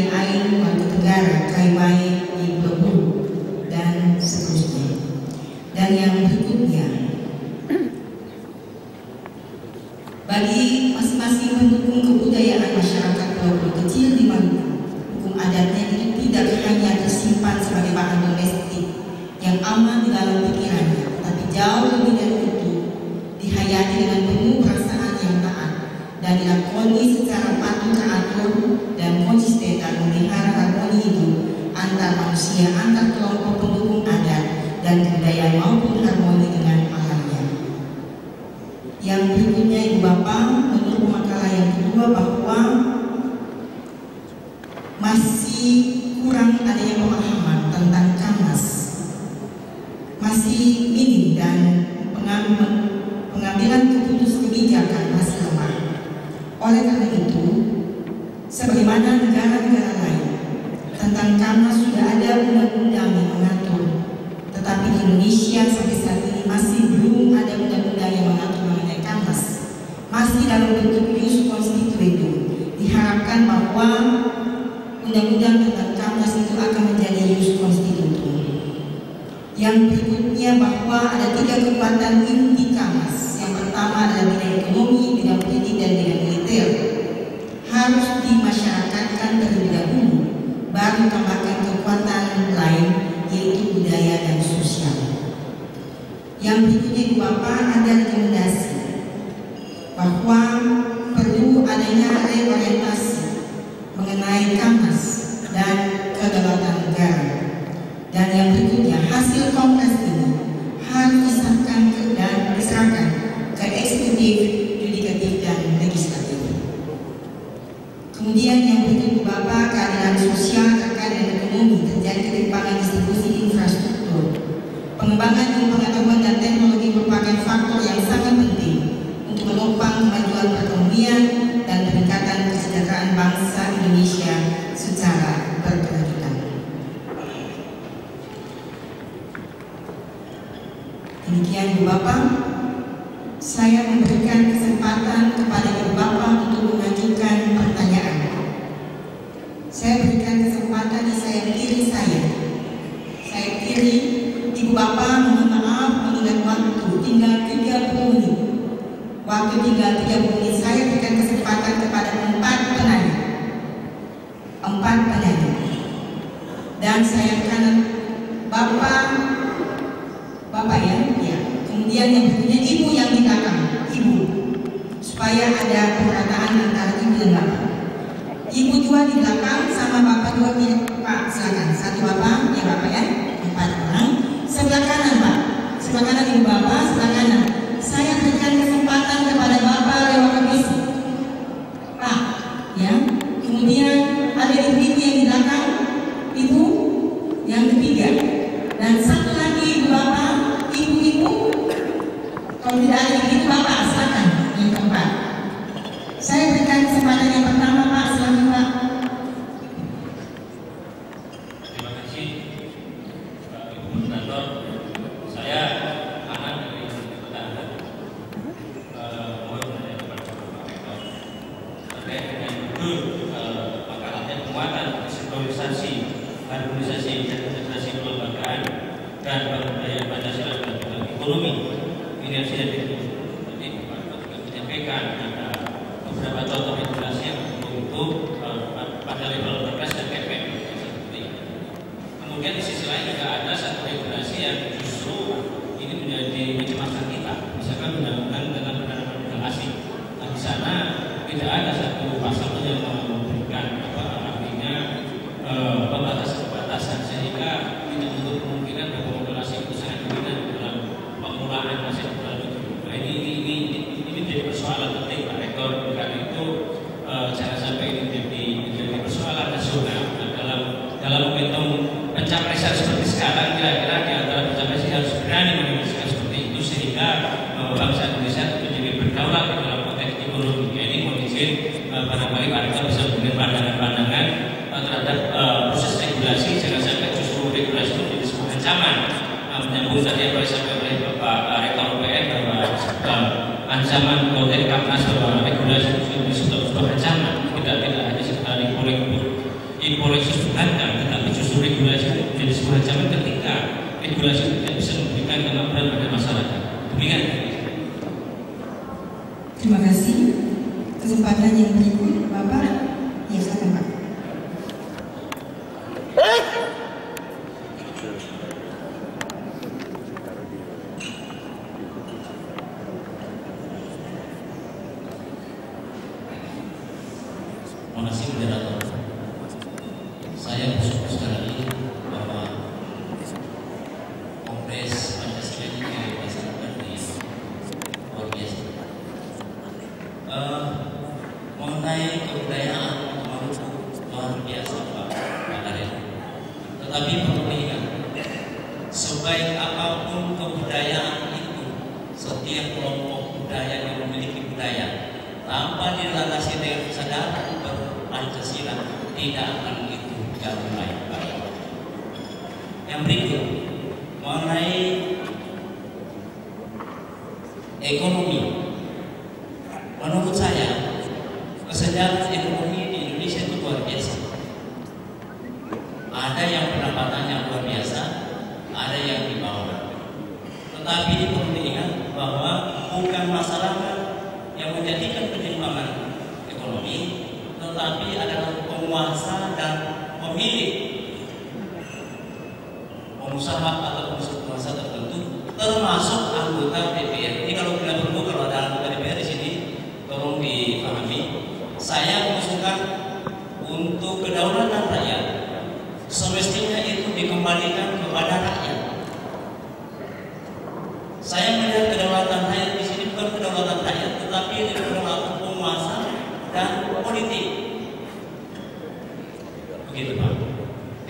berikan kesempatan yang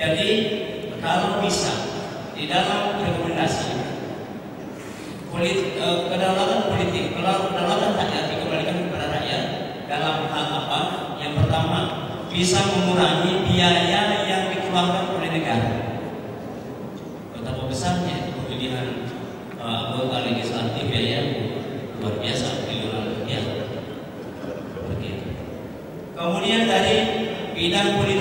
Jadi kalau bisa di dalam rekomendasi polit, eh, kedalaman politik, kedaulatan rakyat dikembalikan kepada rakyat dalam hal apa? Yang pertama bisa mengurangi biaya yang dikeluarkan oleh negara. Betapa besarnya pemilihan eh, anggota legislatif biaya luar biasa miliaran rupiah. Kemudian dari bidang politik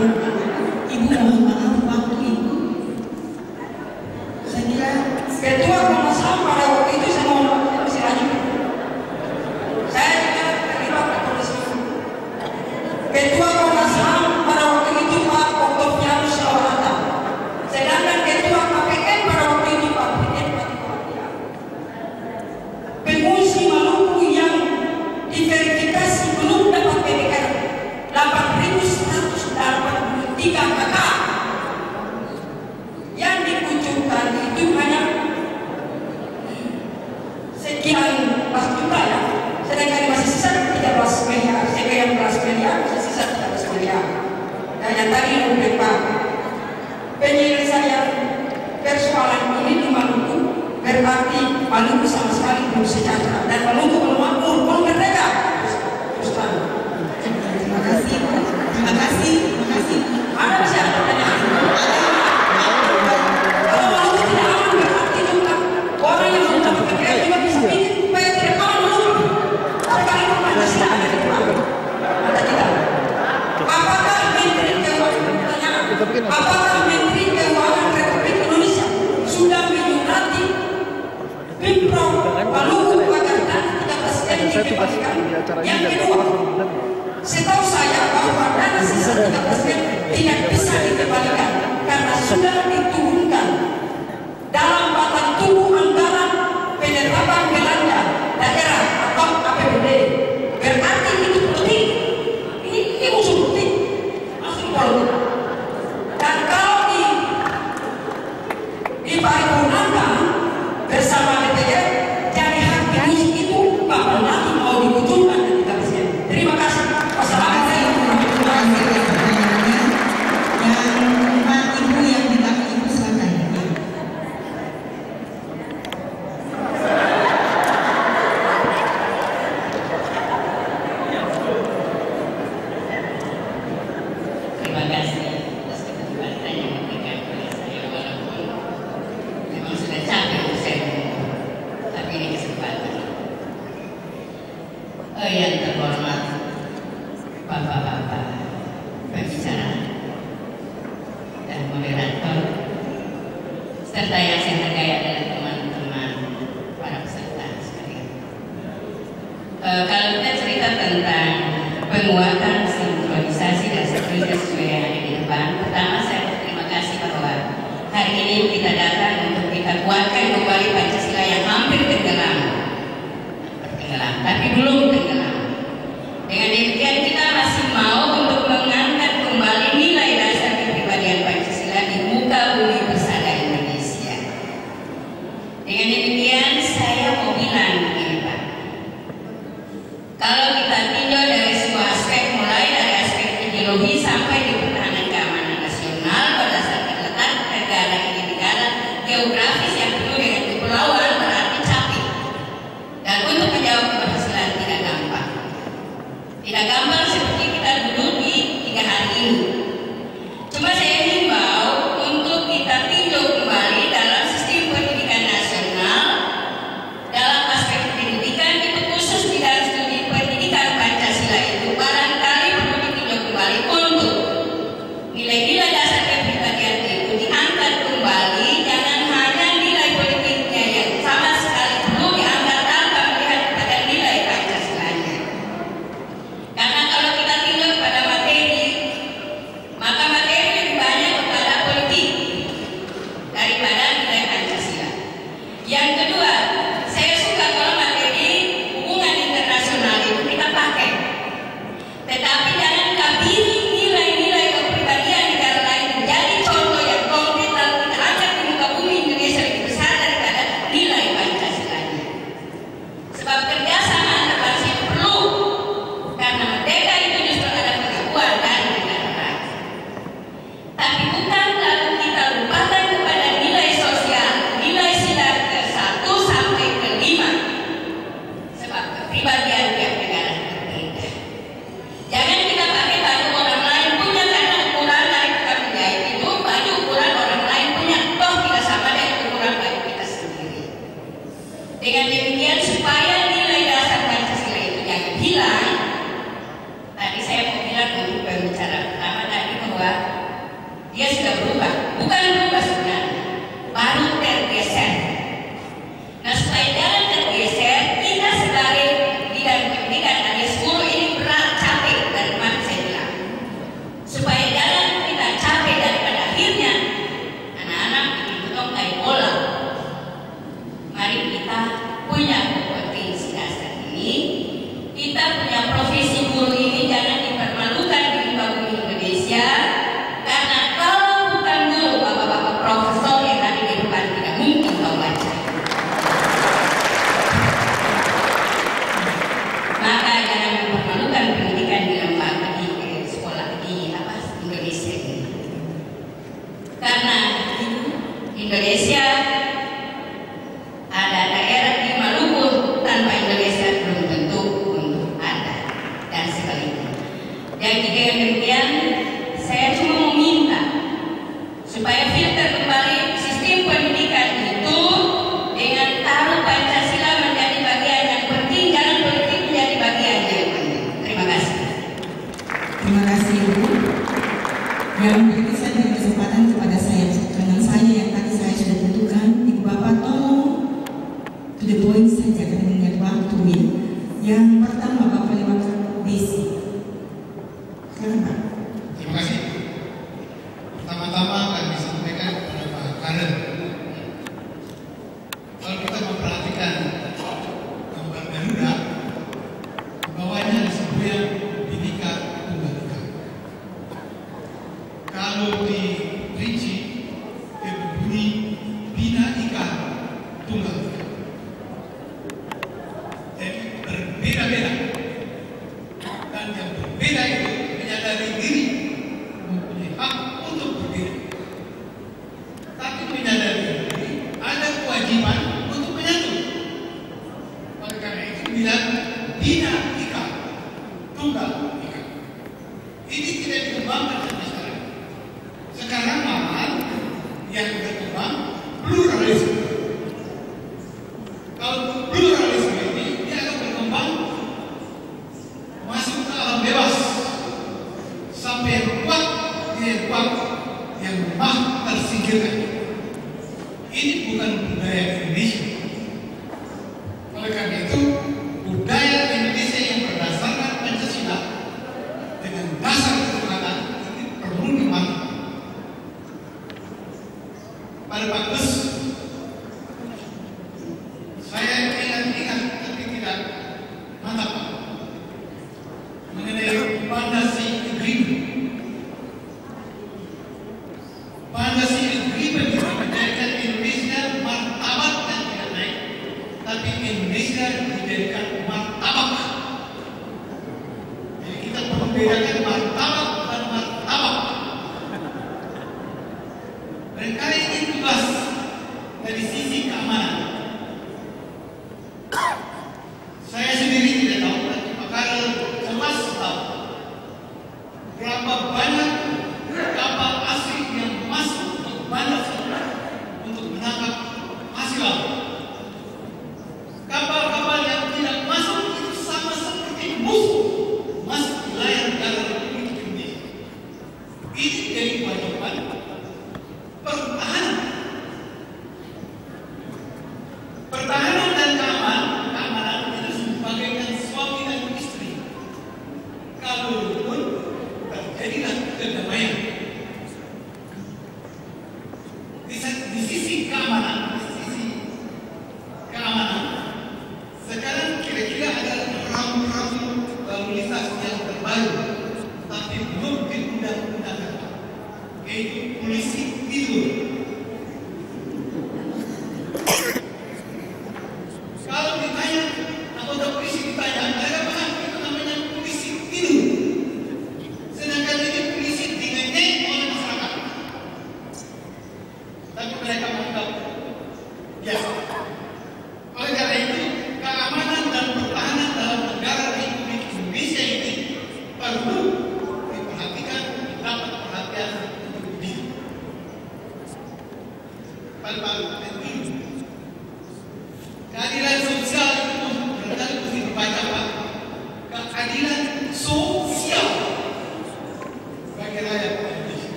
Ibu sekarang. Sekarang yang berkembang pluralisme.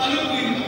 Aleluia.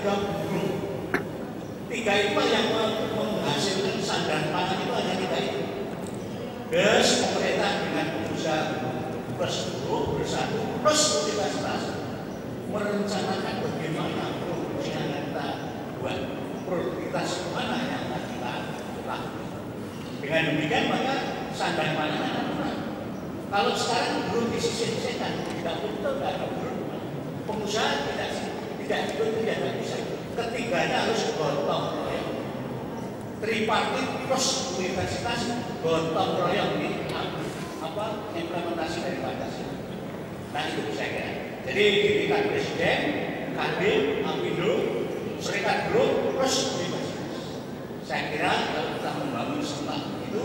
Tiga buruh. Tiga itu yang menghasilkan sandang pangan itu hanya tiga itu. Terus pemerintah dengan pengusaha buruh bersatu plus universitas merencanakan bagaimana produksi yang kita buat produktivitas mana yang akan kita lakukan. Dengan demikian maka sandang pangan akan menang. Kalau sekarang belum disisihkan, tidak betul, tidak ada. Pengusaha tidak tidak ikut tidak bisa. Ketiganya harus gotong royong. Tripartit plus universitas gotong royong ini apa implementasi dari Pancasila. Nah itu saya kira. Jadi di tingkat presiden, kadin, apindo, serikat buruh, plus universitas. Saya kira kalau kita membangun setelah itu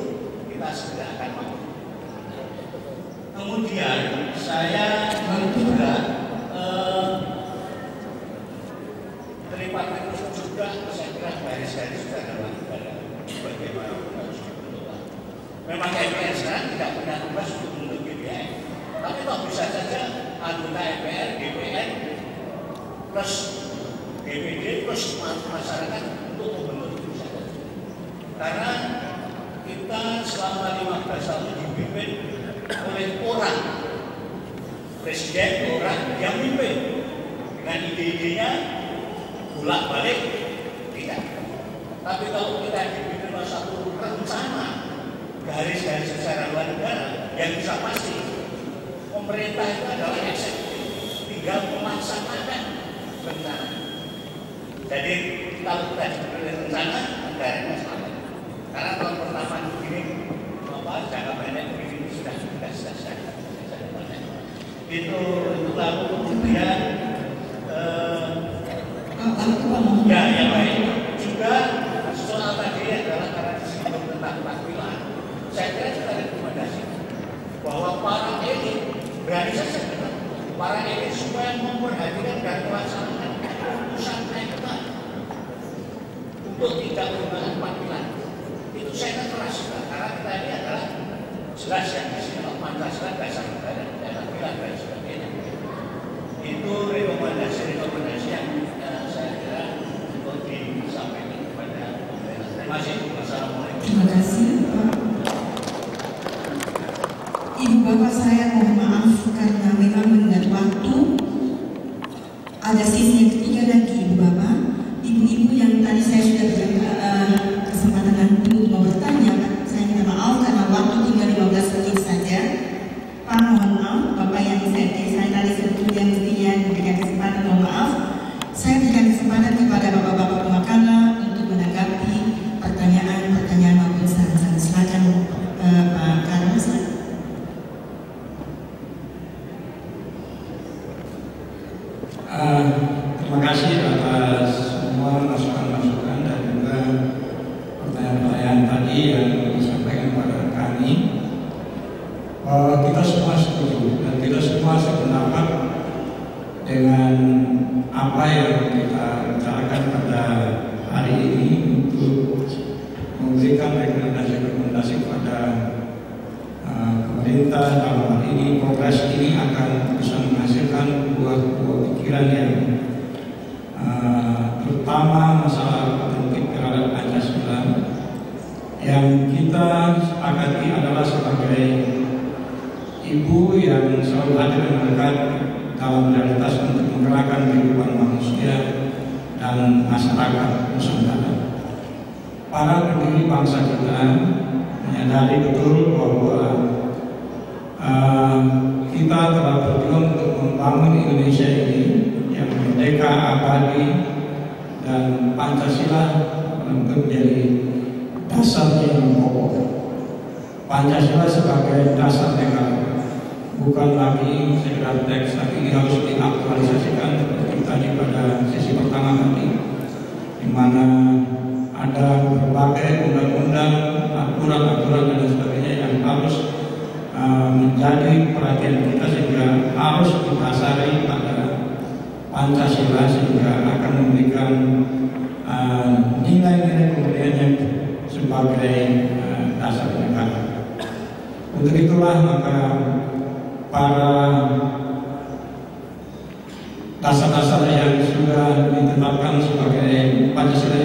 kita segera akan mampu. Kemudian saya juga eh, tripartit itu juga saya kira garis-garis sudah dalam negara bagaimana harus dibentukkan. Memang MPR sekarang tidak punya tugas untuk membentuk GBN, tapi toh bisa saja anggota MPR, DPR plus DPD plus masyarakat untuk membentuk saja. Karena kita selama 15 tahun dipimpin oleh orang presiden orang yang mimpin. Dengan ide-idenya bolak balik tidak. Tapi kalau kita dibikin oleh satu rencana garis-garis secara luar negara yang bisa pasti pemerintah itu adalah eksekutif tinggal melaksanakan rencana jadi kita diberi rencana negaranya selamat karena tahun pertama begini apa jangka pendek begini sudah sudah sudah sudah itu lalu kemudian eh, ya yang baik juga soal tadi adalah karena disinggung tentang takwilan saya kira kita rekomendasi. Bahwa para elit berani saja. Para elit supaya memperhatikan dan melaksanakan keputusan MK untuk tidak menggunakan takwilan itu saya kira keras karena kita ini adalah jelas yang di sini Pancasila dasar negara dan dan sebagainya. Itu rekomendasi-rekomendasi yang uh, saya kira untuk disampaikan kepada pemerintah. Terima kasih. Wassalamualaikum. Terima kasih Pak. Ibu Bapak saya mohon maaf karena memang mengingat waktu. Ada sisi menentukan dalam hal ini progres ini akan bisa menghasilkan buah-buah pikiran yang uh, terutama masalah politik terhadap Pancasila yang kita sepakati adalah sebagai ibu yang selalu hadir dan dekat dalam realitas untuk menggerakkan kehidupan manusia dan masyarakat Nusantara. Para pendiri bangsa kita menyadari betul bahwa Ehm, kita telah berjuang untuk membangun Indonesia ini yang merdeka abadi dan Pancasila menjadi dasar yang pokok. Pancasila sebagai dasar negara bukan lagi sekedar teks tapi ini harus diaktualisasikan seperti tadi pada sesi pertama tadi di mana ada berbagai yang kita sehingga harus didasari pada Pancasila sehingga akan memberikan uh, nilai-nilai yang sebagai uh, dasar negara. Untuk itulah maka para dasar-dasar yang sudah ditetapkan sebagai Pancasila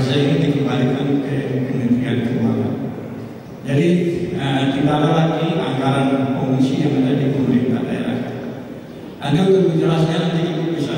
saya ini dikembalikan ke Kementerian Keuangan. Jadi eh, ditambah lagi anggaran komisi yang ada di pemerintah daerah. Ada lebih jelasnya nanti bisa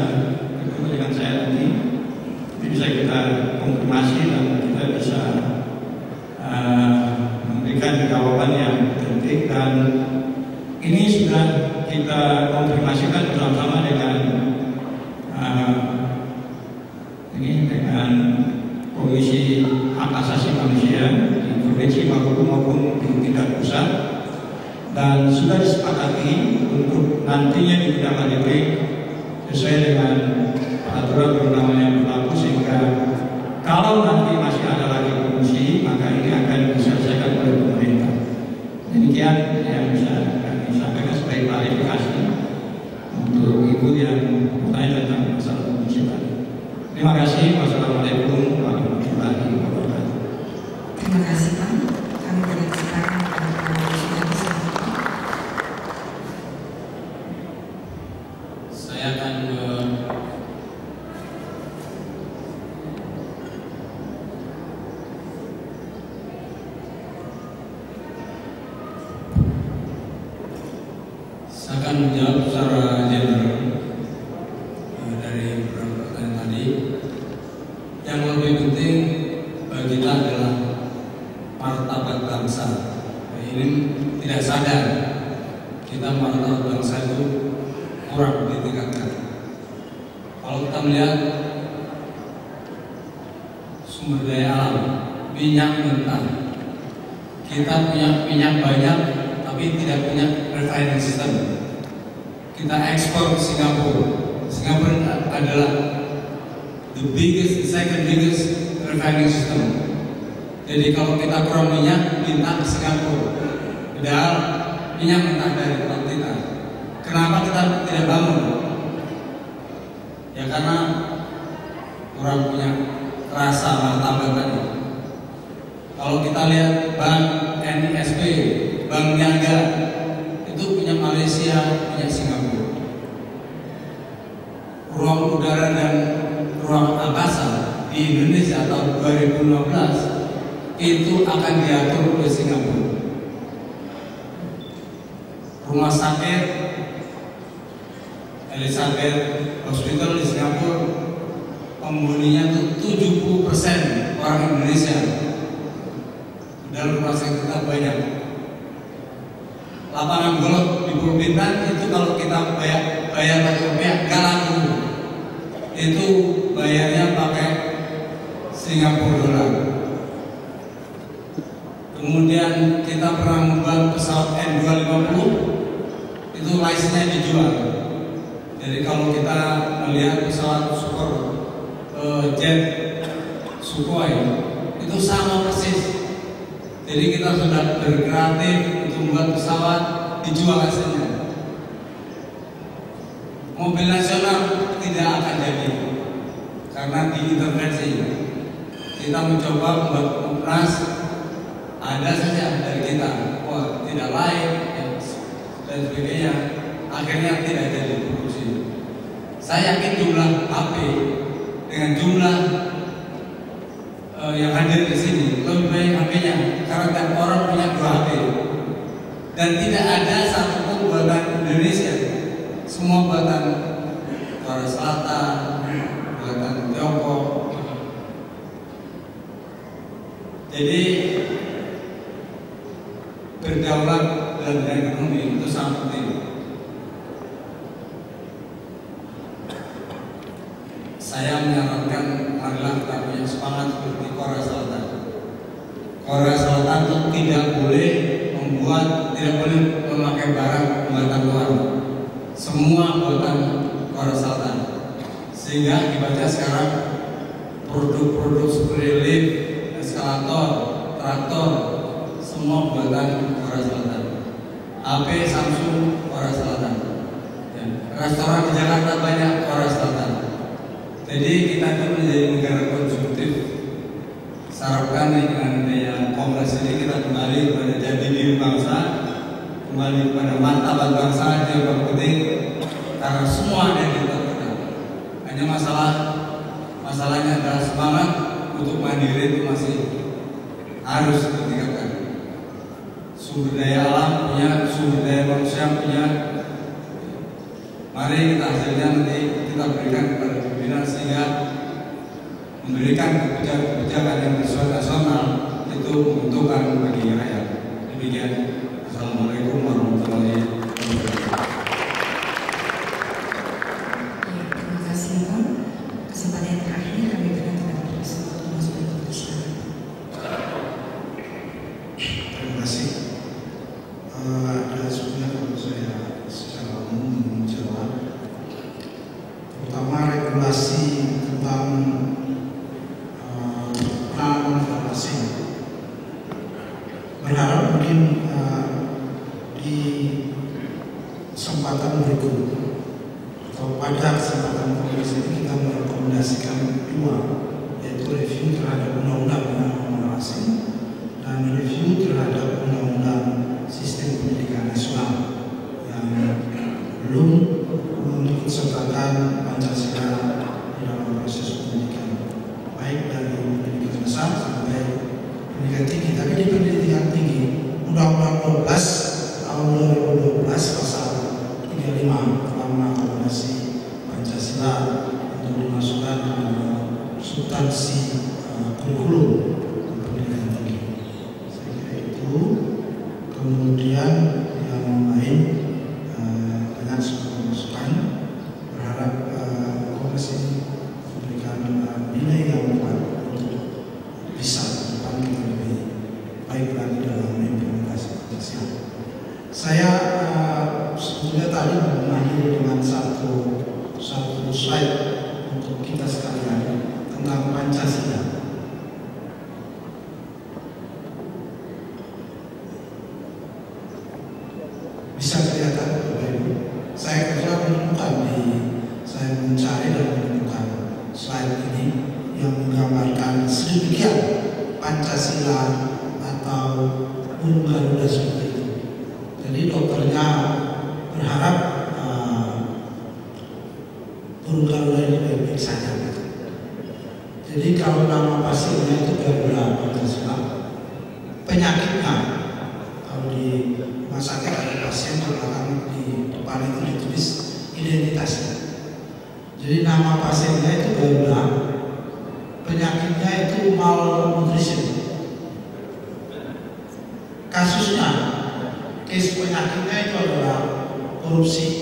sendiri akhirnya tidak jadi produksi. Saya yakin jumlah HP dengan jumlah uh, yang hadir di sini lebih banyak HP-nya karena tiap orang punya dua HP dan tidak ada satupun buatan Indonesia. Semua buatan Korea Selatan, buatan Tiongkok. Jadi berdaulat tergantung itu samping. Saya menyarankan marilah kita punya semangat seperti Korea Selatan. Korea Selatan itu tidak boleh membuat, tidak boleh memakai barang buatan luar. Semua buatan Korea Selatan. Sehingga dibaca sekarang produk-produk seperti lift, eskalator, traktor, semua buatan Korea Selatan. AP Samsung Korea Selatan. Ya. restoran di Jakarta banyak Korea Selatan. Jadi kita itu menjadi negara konsumtif. Sarapkan dengan yang kongres ini kita kembali kepada jadi diri bangsa kembali kepada martabat bangsa yang penting karena semua ada di kita. Hanya masalah masalahnya adalah semangat untuk mandiri itu masih harus mengamalkan sedemikian Pancasila atau burung Garuda seperti itu. Jadi dokternya berharap uh, burung Garuda ini baik-baik saja. Jadi kalau nama pasiennya itu Garuda Pancasila, penyakitnya kalau di rumah sakit ada pasien belakang di depan itu ditulis identitasnya. Jadi nama pasiennya itu Garuda corrupção.